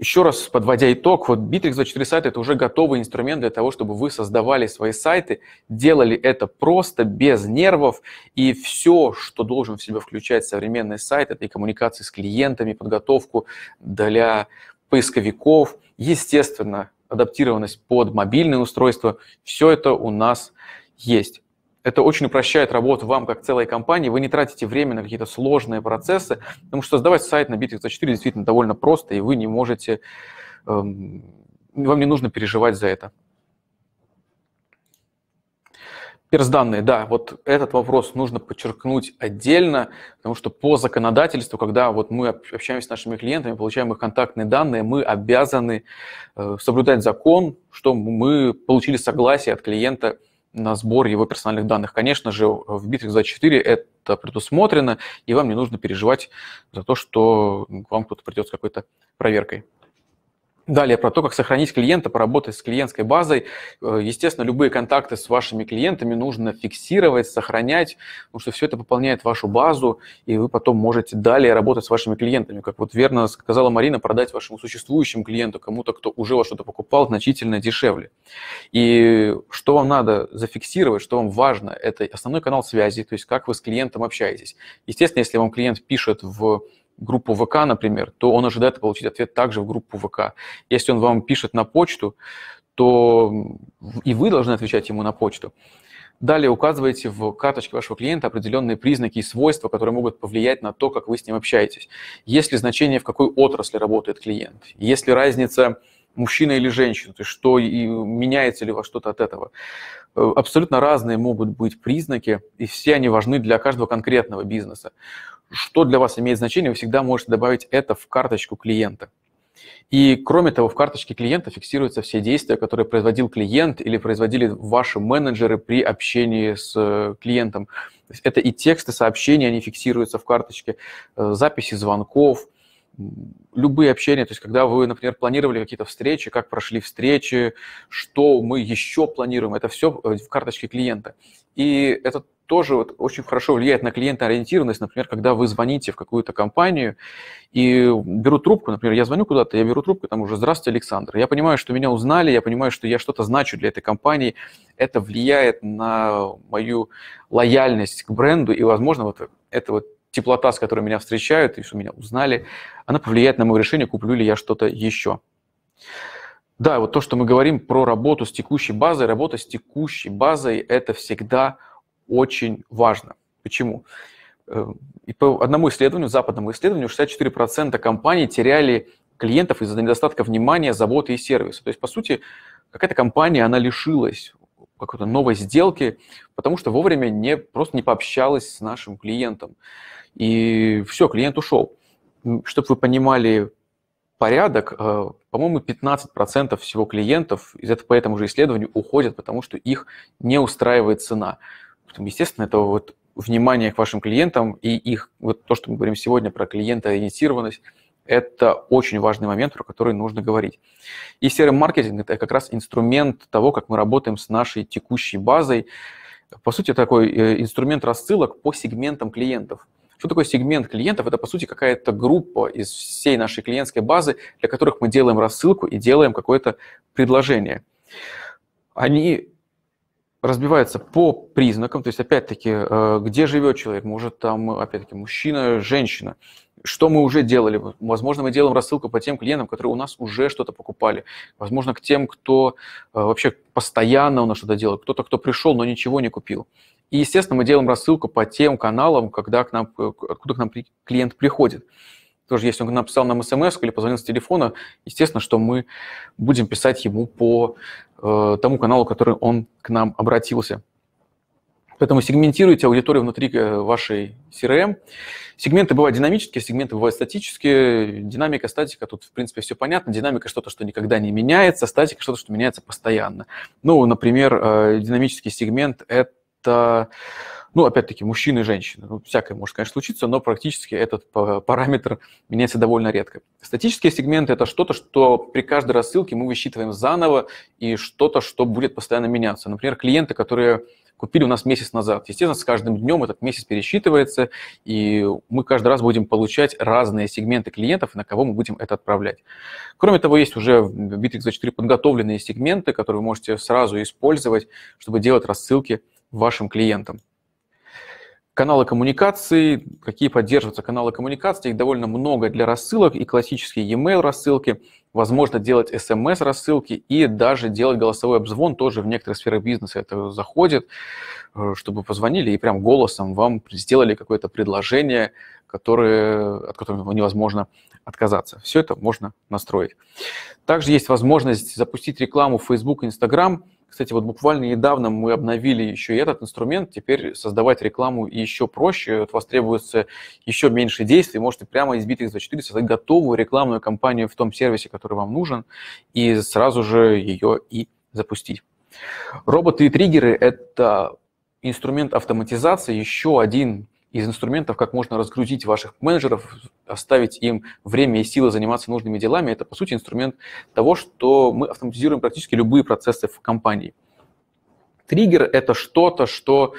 Еще раз подводя итог, вот Bittrex24 сайт – это уже готовый инструмент для того, чтобы вы создавали свои сайты, делали это просто, без нервов, и все, что должен в себя включать современный сайт, это и коммуникации с клиентами, подготовку для поисковиков, естественно, адаптированность под мобильное устройство, все это у нас есть. Это очень упрощает работу вам как целой компании. Вы не тратите время на какие-то сложные процессы, потому что создавать сайт на Bittrex 4 действительно довольно просто, и вы не можете, эм, вам не нужно переживать за это. Персданные, да, вот этот вопрос нужно подчеркнуть отдельно, потому что по законодательству, когда вот мы общаемся с нашими клиентами, получаем их контактные данные, мы обязаны э, соблюдать закон, что мы получили согласие от клиента на сбор его персональных данных. Конечно же, в Bittrex24 это предусмотрено, и вам не нужно переживать за то, что к вам кто-то придет с какой-то проверкой. Далее про то, как сохранить клиента, поработать с клиентской базой. Э, естественно, любые контакты с вашими клиентами нужно фиксировать, сохранять, потому что все это пополняет вашу базу, и вы потом можете далее работать с вашими клиентами. Как вот верно сказала Марина, продать вашему существующему клиенту, кому-то, кто уже вас что-то покупал, значительно дешевле. И что вам надо зафиксировать, что вам важно, это основной канал связи, то есть как вы с клиентом общаетесь. Естественно, если вам клиент пишет в группу ВК, например, то он ожидает получить ответ также в группу ВК. Если он вам пишет на почту, то и вы должны отвечать ему на почту. Далее указываете в карточке вашего клиента определенные признаки и свойства, которые могут повлиять на то, как вы с ним общаетесь. Есть ли значение, в какой отрасли работает клиент? Есть ли разница мужчина или женщина? То есть что и меняется ли вас что-то от этого? Э, абсолютно разные могут быть признаки, и все они важны для каждого конкретного бизнеса что для вас имеет значение, вы всегда можете добавить это в карточку клиента. И кроме того, в карточке клиента фиксируются все действия, которые производил клиент или производили ваши менеджеры при общении с э, клиентом. это и тексты сообщений, они фиксируются в карточке, э, записи звонков, любые общения, то есть когда вы, например, планировали какие-то встречи, как прошли встречи, что мы еще планируем, это все в карточке клиента. И это тоже вот очень хорошо влияет на клиентоориентированность. Например, когда вы звоните в какую-то компанию и беру трубку, например, я звоню куда-то, я беру трубку, там уже «Здравствуйте, Александр». Я понимаю, что меня узнали, я понимаю, что я что-то значу для этой компании. Это влияет на мою лояльность к бренду, и, возможно, вот эта вот теплота, с которой меня встречают, и что меня узнали, она повлияет на мое решение, куплю ли я что-то еще. Да, вот то, что мы говорим про работу с текущей базой, работа с текущей базой – это всегда очень важно. Почему? Э, и по одному исследованию, западному исследованию, 64% компаний теряли клиентов из-за недостатка внимания, заботы и сервиса. То есть, по сути, какая-то компания, она лишилась какой-то новой сделки, потому что вовремя не, просто не пообщалась с нашим клиентом. И все, клиент ушел. Чтобы вы понимали порядок, э, по-моему, 15% всего клиентов из этого по этому же исследованию уходят, потому что их не устраивает цена. Естественно, это вот внимание к вашим клиентам и их, вот то, что мы говорим сегодня про клиентоориентированность, это очень важный момент, про который нужно говорить. И CRM-маркетинг – это как раз инструмент того, как мы работаем с нашей текущей базой. По сути, такой э, инструмент рассылок по сегментам клиентов. Что такое сегмент клиентов? Это, по сути, какая-то группа из всей нашей клиентской базы, для которых мы делаем рассылку и делаем какое-то предложение. Они разбивается по признакам, то есть, опять-таки, э, где живет человек, может, там, опять-таки, мужчина, женщина, что мы уже делали. Возможно, мы делаем рассылку по тем клиентам, которые у нас уже что-то покупали. Возможно, к тем, кто э, вообще постоянно у нас что-то делает, кто-то, кто пришел, но ничего не купил. И, естественно, мы делаем рассылку по тем каналам, когда к нам, откуда к нам клиент приходит. Тоже если он написал нам смс или позвонил с телефона, естественно, что мы будем писать ему по э, тому каналу, который он к нам обратился. Поэтому сегментируйте аудиторию внутри э, вашей CRM. Сегменты бывают динамические, сегменты бывают статические. Динамика, статика, тут, в принципе, все понятно. Динамика что-то, что никогда не меняется, статика что-то, что меняется постоянно. Ну, например, э, динамический сегмент – это ну, опять-таки, мужчины и женщины. Ну, всякое может, конечно, случиться, но практически этот параметр меняется довольно редко. Статические сегменты – это что-то, что при каждой рассылке мы высчитываем заново, и что-то, что будет постоянно меняться. Например, клиенты, которые купили у нас месяц назад. Естественно, с каждым днем этот месяц пересчитывается, и мы каждый раз будем получать разные сегменты клиентов, на кого мы будем это отправлять. Кроме того, есть уже в Bittrex 4 подготовленные сегменты, которые вы можете сразу использовать, чтобы делать рассылки вашим клиентам. Каналы коммуникации, какие поддерживаются каналы коммуникации, их довольно много для рассылок, и классические e-mail рассылки, возможно делать смс рассылки и даже делать голосовой обзвон, тоже в некоторых сферах бизнеса это заходит, э, чтобы позвонили и прям голосом вам сделали какое-то предложение, которое, от которого невозможно отказаться. Все это можно настроить. Также есть возможность запустить рекламу в Facebook Instagram – кстати, вот буквально недавно мы обновили еще и этот инструмент. Теперь создавать рекламу еще проще. От вас требуется еще меньше действий. Можете прямо из Bittrex 4 создать готовую рекламную кампанию в том сервисе, который вам нужен, и сразу же ее и запустить. Роботы и триггеры – это инструмент автоматизации, еще один из инструментов, как можно разгрузить ваших менеджеров, оставить им время и силы заниматься нужными делами, это, по сути, инструмент того, что мы автоматизируем практически любые процессы в компании. Триггер – это что-то, что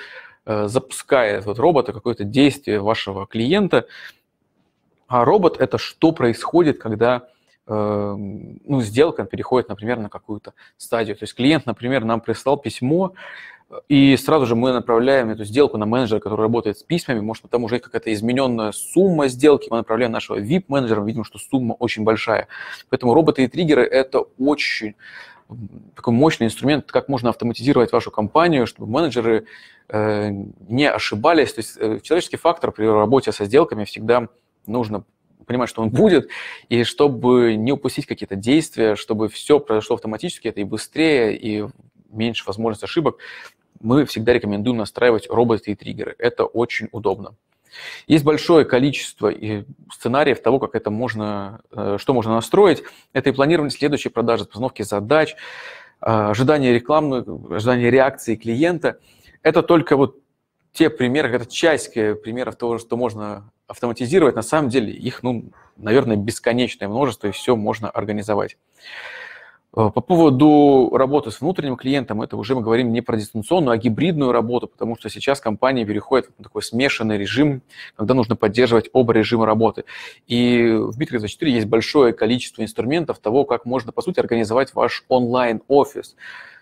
э, запускает вот робота, какое-то действие вашего клиента, а робот – это что происходит, когда э, ну, сделка переходит, например, на какую-то стадию. То есть клиент, например, нам прислал письмо, и сразу же мы направляем эту сделку на менеджера, который работает с письмами. Может, там уже какая-то измененная сумма сделки. Мы направляем нашего VIP-менеджера, видим, что сумма очень большая. Поэтому роботы и триггеры – это очень такой мощный инструмент, как можно автоматизировать вашу компанию, чтобы менеджеры э, не ошибались. То есть э, человеческий фактор при работе со сделками всегда нужно понимать, что он будет, и чтобы не упустить какие-то действия, чтобы все произошло автоматически, это и быстрее, и меньше возможность ошибок, мы всегда рекомендуем настраивать роботы и триггеры. Это очень удобно. Есть большое количество сценариев того, как это можно, э, что можно настроить. Это и планирование следующей продажи, постановки задач, э, ожидание рекламной, ожидание реакции клиента. Это только вот те примеры, это часть примеров того, что можно автоматизировать. На самом деле их, ну, наверное, бесконечное множество, и все можно организовать. Э, по поводу работы с внутренним клиентом, это уже мы говорим не про дистанционную, а гибридную работу, потому что сейчас компании переходят в такой смешанный режим, когда нужно поддерживать оба режима работы. И в Bittrex за 4 есть большое количество инструментов того, как можно, по сути, организовать ваш онлайн-офис,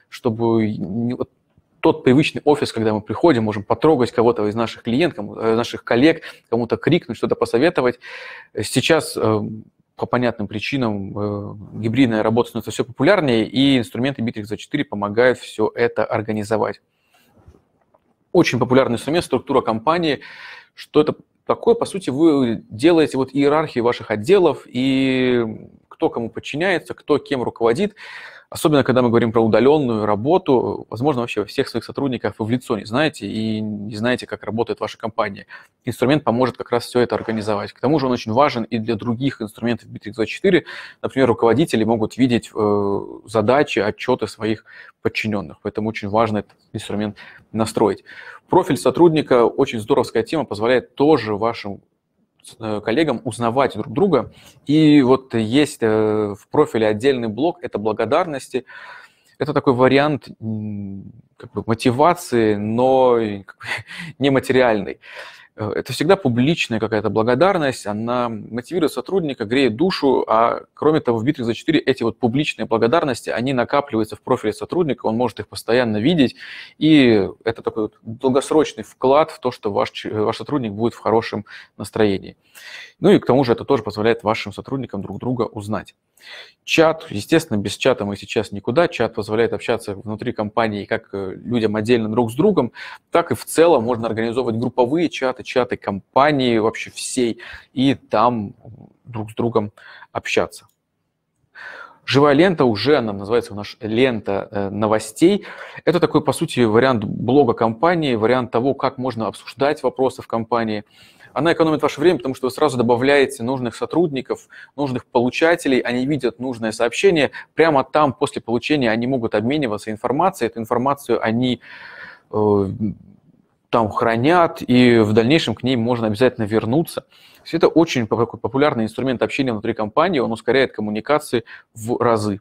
чтобы тот привычный офис, когда мы приходим, можем потрогать кого-то из наших клиентов, э, наших коллег, кому-то крикнуть, что-то посоветовать. Сейчас э, по понятным причинам э, гибридная работа становится все популярнее, и инструменты Bittrex за 4 помогают все это организовать. Очень популярный инструмент, структура компании. Что это такое? По сути, вы делаете вот иерархию ваших отделов, и кто кому подчиняется, кто кем руководит. Особенно, когда мы говорим про удаленную работу, возможно, вообще всех своих сотрудников вы в лицо не знаете и не знаете, как работает ваша компания. Инструмент поможет как раз все это организовать. К тому же он очень важен и для других инструментов Bittrex24. Например, руководители могут видеть э, задачи, отчеты своих подчиненных. Поэтому очень важно этот инструмент настроить. Профиль сотрудника, очень здоровская тема, позволяет тоже вашим коллегам узнавать друг друга. И вот есть э, в профиле отдельный блок, это благодарности. Это такой вариант как бы, мотивации, но как бы, [LAUGHS] нематериальный. Э, это всегда публичная какая-то благодарность, она мотивирует сотрудника, греет душу, а кроме того, в Bittrex за 4 эти вот публичные благодарности, они накапливаются в профиле сотрудника, он может их постоянно видеть, и это такой вот долгосрочный вклад в то, что ваш, ваш сотрудник будет в хорошем настроении. Ну и к тому же это тоже позволяет вашим сотрудникам друг друга узнать. Чат, естественно, без чата мы сейчас никуда. Чат позволяет общаться внутри компании как э, людям отдельно друг с другом, так и в целом можно организовывать групповые чаты, чаты компании вообще всей, и там друг с другом общаться. Живая лента уже, она называется у нас лента э, новостей. Это такой, по сути, вариант блога компании, вариант того, как можно обсуждать вопросы в компании. Она экономит ваше время, потому что вы сразу добавляете нужных сотрудников, нужных получателей, они видят нужное сообщение. Прямо там, после получения, они могут обмениваться информацией. Эту информацию они э, там хранят, и в дальнейшем к ней можно обязательно вернуться. То это очень популярный инструмент общения внутри компании, он ускоряет коммуникации в разы.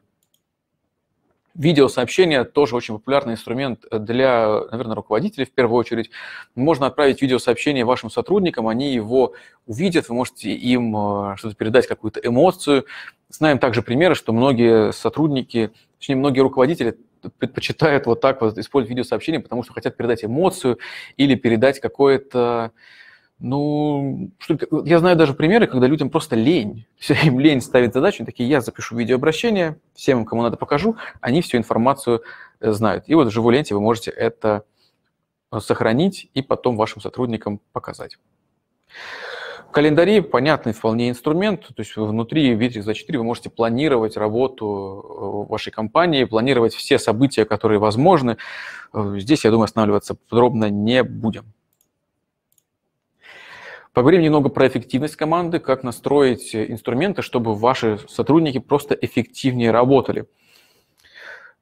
Видеосообщение тоже очень популярный инструмент для, наверное, руководителей в первую очередь. Можно отправить видеосообщение вашим сотрудникам, они его увидят, вы можете им э, что-то передать, какую-то эмоцию. Знаем также примеры, что многие сотрудники, точнее, многие руководители предпочитают вот так вот использовать видеосообщение, потому что хотят передать эмоцию или передать какое-то ну, что, я знаю даже примеры, когда людям просто лень. [LAUGHS] Им лень ставить задачу, они такие, я запишу видеообращение, всем, кому надо, покажу, они всю информацию э, знают. И вот в живой ленте вы можете это э, сохранить и потом вашим сотрудникам показать. Календари – понятный вполне инструмент, то есть внутри Bittrex24 вы можете планировать работу э, вашей компании, планировать все события, которые возможны. Здесь, я думаю, останавливаться подробно не будем. Поговорим немного про эффективность команды, как настроить инструменты, чтобы ваши сотрудники просто эффективнее работали.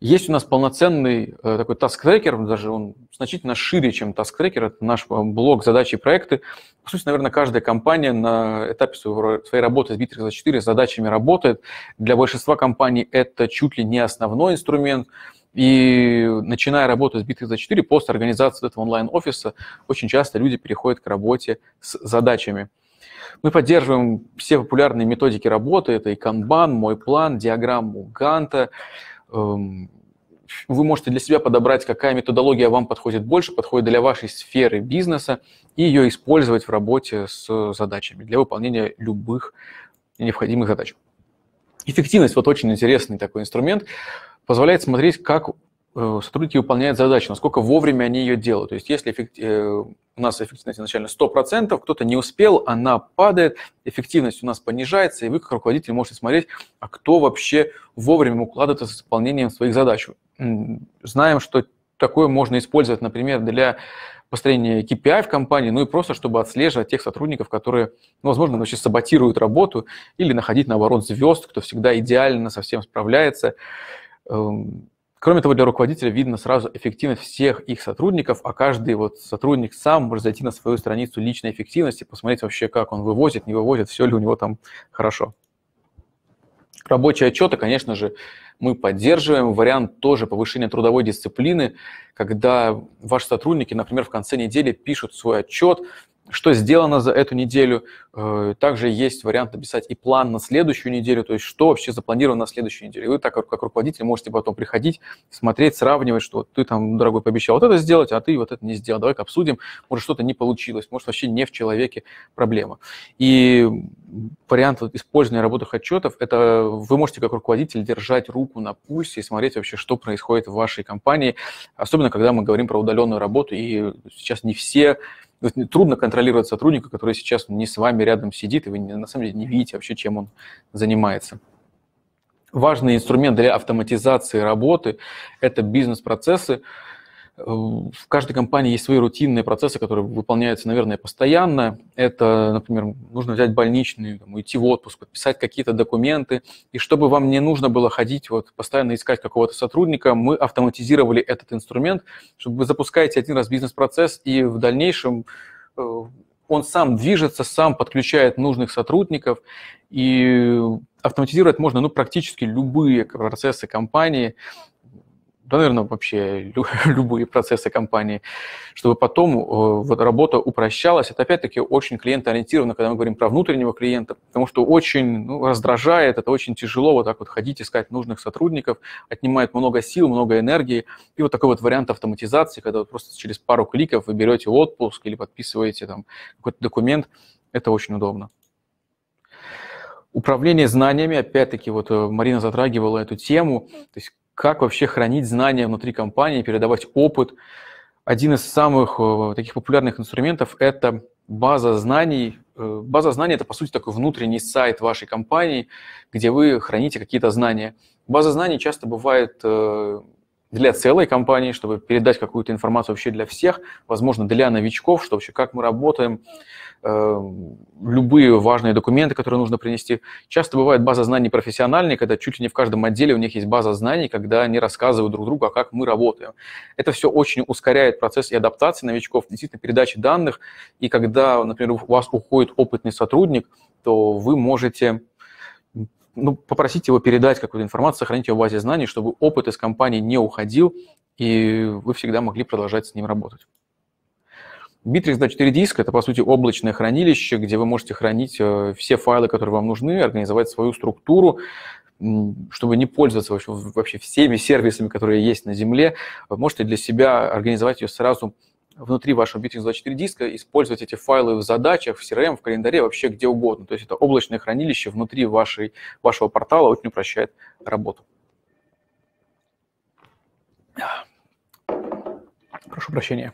Есть у нас полноценный э, такой task-трекер, даже он значительно шире, чем task-трекер, это наш э, блок задачи и проекты. По сути, наверное, каждая компания на этапе своей работы с Bittrex24 с задачами работает. Для большинства компаний это чуть ли не основной инструмент – и начиная работу с битвы за 4, после организации этого онлайн-офиса, очень часто люди переходят к работе с задачами. Мы поддерживаем все популярные методики работы, это и Kanban, мой план, диаграмму Ганта. Эм, вы можете для себя подобрать, какая методология вам подходит больше, подходит для вашей сферы бизнеса, и ее использовать в работе с задачами для выполнения любых необходимых задач. Эффективность – вот очень интересный такой инструмент позволяет смотреть, как сотрудники выполняют задачу, насколько вовремя они ее делают. То есть если эффект, э, у нас эффективность изначально 100%, кто-то не успел, она падает, эффективность у нас понижается, и вы как руководитель можете смотреть, а кто вообще вовремя укладывается с выполнением своих задач. Знаем, что такое можно использовать, например, для построения KPI в компании, ну и просто, чтобы отслеживать тех сотрудников, которые, ну, возможно, вообще саботируют работу, или находить, наоборот, звезд, кто всегда идеально со всем справляется. Кроме того, для руководителя видно сразу эффективность всех их сотрудников, а каждый вот сотрудник сам может зайти на свою страницу личной эффективности, посмотреть вообще, как он вывозит, не вывозит, все ли у него там хорошо. Рабочие отчеты, конечно же, мы поддерживаем. Вариант тоже повышения трудовой дисциплины, когда ваши сотрудники, например, в конце недели пишут свой отчет, что сделано за эту неделю. Э, также есть вариант написать и план на следующую неделю, то есть что вообще запланировано на следующую неделю. И вы так как руководитель можете потом приходить, смотреть, сравнивать, что ты там, дорогой, пообещал вот это сделать, а ты вот это не сделал. Давай-ка обсудим, может что-то не получилось, может вообще не в человеке проблема. И вариант использования работных отчетов – это вы можете как руководитель держать руку на пульсе и смотреть вообще, что происходит в вашей компании, особенно когда мы говорим про удаленную работу, и сейчас не все трудно контролировать сотрудника, который сейчас не с вами рядом сидит, и вы на самом деле не видите вообще, чем он занимается. Важный инструмент для автоматизации работы – это бизнес-процессы. В каждой компании есть свои рутинные процессы, которые выполняются, наверное, постоянно. Это, например, нужно взять больничный, там, уйти в отпуск, подписать какие-то документы. И чтобы вам не нужно было ходить, вот, постоянно искать какого-то сотрудника, мы автоматизировали этот инструмент, чтобы вы запускаете один раз бизнес-процесс, и в дальнейшем э, он сам движется, сам подключает нужных сотрудников, и автоматизировать можно ну, практически любые процессы компании да, наверное, вообще [LAUGHS] любые процессы компании, чтобы потом э, вот работа упрощалась. Это опять-таки очень клиентоориентировано, когда мы говорим про внутреннего клиента, потому что очень ну, раздражает, это очень тяжело вот так вот ходить, искать нужных сотрудников, отнимает много сил, много энергии. И вот такой вот вариант автоматизации, когда вы просто через пару кликов вы берете отпуск или подписываете там какой-то документ, это очень удобно. Управление знаниями, опять-таки, вот э, Марина затрагивала эту тему, то есть как вообще хранить знания внутри компании, передавать опыт. Один из самых э, таких популярных инструментов – это база знаний Э, база знаний – это, по сути, такой внутренний сайт вашей компании, где вы храните какие-то знания. База знаний часто бывает э, для целой компании, чтобы передать какую-то информацию вообще для всех, возможно, для новичков, что вообще как мы работаем, э, любые важные документы, которые нужно принести. Часто бывает база знаний профессиональные, когда чуть ли не в каждом отделе у них есть база знаний, когда они рассказывают друг другу, а как мы работаем. Это все очень ускоряет процесс и адаптации новичков, действительно передачи данных. И когда, например, у вас уходит опытный сотрудник, то вы можете ну, попросить его передать какую-то информацию, сохранить ее в базе знаний, чтобы опыт из компании не уходил, и вы всегда могли продолжать с ним работать. Bittrex да, 4 диск – это, по сути, облачное хранилище, где вы можете хранить э, все файлы, которые вам нужны, организовать свою структуру, чтобы не пользоваться вообще, вообще всеми сервисами, которые есть на Земле. Вы можете для себя организовать ее сразу внутри вашего Bittrex24 диска использовать эти файлы в задачах, в CRM, в календаре, вообще где угодно. То есть это облачное хранилище внутри вашей, вашего портала очень упрощает работу. Прошу прощения.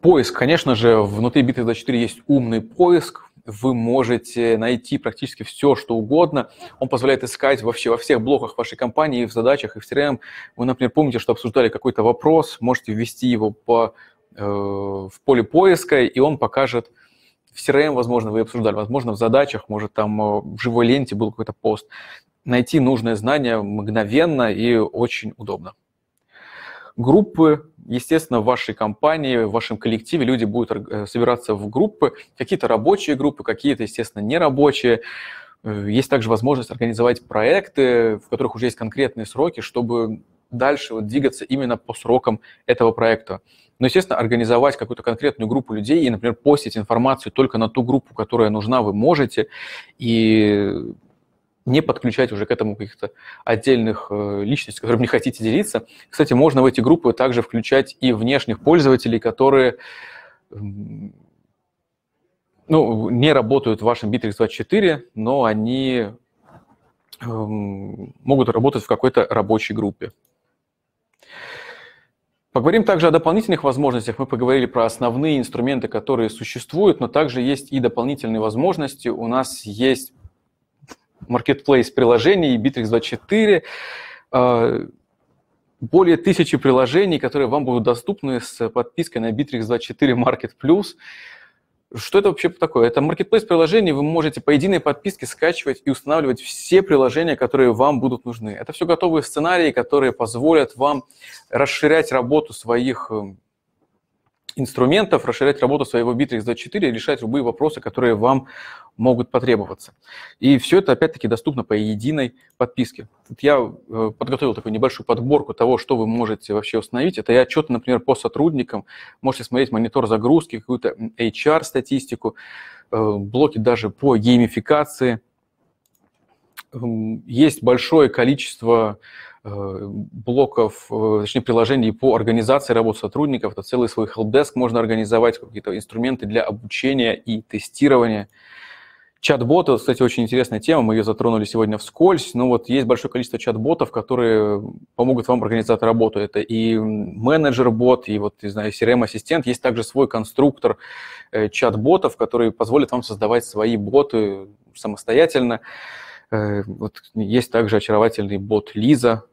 Поиск. Конечно же, внутри Bittrex24 есть умный поиск. Вы можете найти практически все, что угодно. Он позволяет искать вообще во всех блоках вашей компании, в задачах, и в CRM. Вы, например, помните, что обсуждали какой-то вопрос, можете ввести его по Э, в поле поиска, и он покажет в CRM, возможно, вы обсуждали, возможно, в задачах, может, там э, в живой ленте был какой-то пост. Найти нужное знание мгновенно и очень удобно. Группы, естественно, в вашей компании, в вашем коллективе люди будут э, собираться в группы, какие-то рабочие группы, какие-то, естественно, нерабочие. Есть также возможность организовать проекты, в которых уже есть конкретные сроки, чтобы дальше вот двигаться именно по срокам этого проекта. Но, естественно, организовать какую-то конкретную группу людей и, например, постить информацию только на ту группу, которая нужна, вы можете, и не подключать уже к этому каких-то отдельных э, личностей, которыми не хотите делиться. Кстати, можно в эти группы также включать и внешних пользователей, которые ну, не работают в вашем Bittrex24, но они эм, могут работать в какой-то рабочей группе. Поговорим также о дополнительных возможностях. Мы поговорили про основные инструменты, которые существуют, но также есть и дополнительные возможности. У нас есть marketplace приложений Bittrex24, а, более тысячи приложений, которые вам будут доступны с подпиской на Bittrex24 Market Plus. Что это вообще такое? Это marketplace приложений, вы можете по единой подписке скачивать и устанавливать все приложения, которые вам будут нужны. Это все готовые сценарии, которые позволят вам расширять работу своих эм, инструментов, расширять работу своего Bittrex24 и решать любые вопросы, которые вам могут потребоваться. И все это, опять-таки, доступно по единой подписке. Тут я э, подготовил такую небольшую подборку того, что вы можете вообще установить. Это я отчеты, например, по сотрудникам. Можете смотреть монитор загрузки, какую-то HR-статистику, э, блоки даже по геймификации. Эм, есть большое количество Э, блоков, точнее, приложений по организации работы сотрудников. Это целый свой helpdesk можно организовать, какие-то инструменты для обучения и тестирования. Чат-боты, кстати, очень интересная тема, мы ее затронули сегодня вскользь, но вот есть большое количество чат-ботов, которые помогут вам организовать работу. Это и менеджер-бот, и вот, не знаю, CRM-ассистент. Есть также свой конструктор э, чат-ботов, который позволит вам создавать свои боты самостоятельно. Вот есть также очаровательный бот Лиза,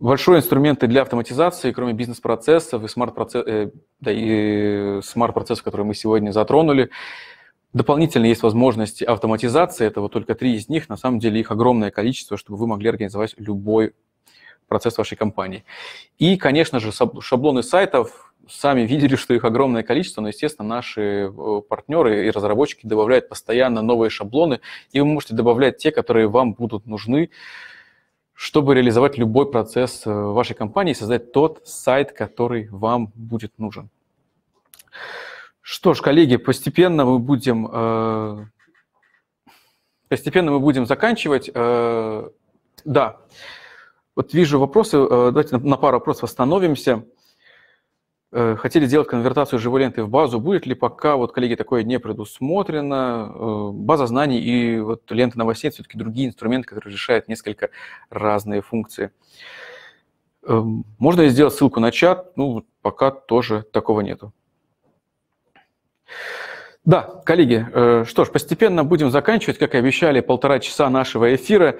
Большой инструменты для автоматизации, кроме бизнес-процессов и смарт-процессов, э, да, и смарт-процессов, которые мы сегодня затронули. Дополнительно есть возможности автоматизации, это вот только три из них, на самом деле их огромное количество, чтобы вы могли организовать любой процесс вашей компании. И, конечно же, шаблоны сайтов, сами видели, что их огромное количество, но, естественно, наши э, партнеры и разработчики добавляют постоянно новые шаблоны, и вы можете добавлять те, которые вам будут нужны, чтобы реализовать любой процесс э, вашей компании и создать тот сайт, который вам будет нужен. Что ж, коллеги, постепенно мы будем, э, постепенно мы будем заканчивать. Э, да, вот вижу вопросы, давайте на пару вопросов остановимся. Э, хотели сделать конвертацию живой ленты в базу. Будет ли пока, вот, коллеги, такое не предусмотрено? Э, база знаний и вот лента новостей – все-таки другие инструменты, которые решают несколько разные функции. Эм, можно ли сделать ссылку на чат? Ну, пока тоже такого нету. Да, коллеги, э, что ж, постепенно будем заканчивать, как и обещали, полтора часа нашего эфира.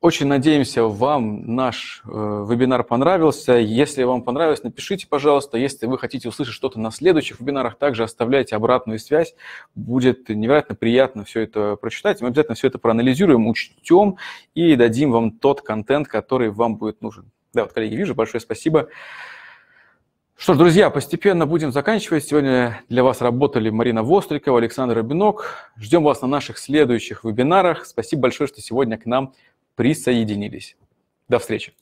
Очень надеемся, вам наш э, вебинар понравился. Если вам понравилось, напишите, пожалуйста. Если вы хотите услышать что-то на следующих вебинарах, также оставляйте обратную связь. Будет невероятно приятно все это прочитать. Мы обязательно все это проанализируем, учтем и дадим вам тот контент, который вам будет нужен. Да, вот, коллеги, вижу. Большое спасибо. Что ж, друзья, постепенно будем заканчивать. Сегодня для вас работали Марина Вострикова, Александр Рабинок. Ждем вас на наших следующих вебинарах. Спасибо большое, что сегодня к нам присоединились. До встречи.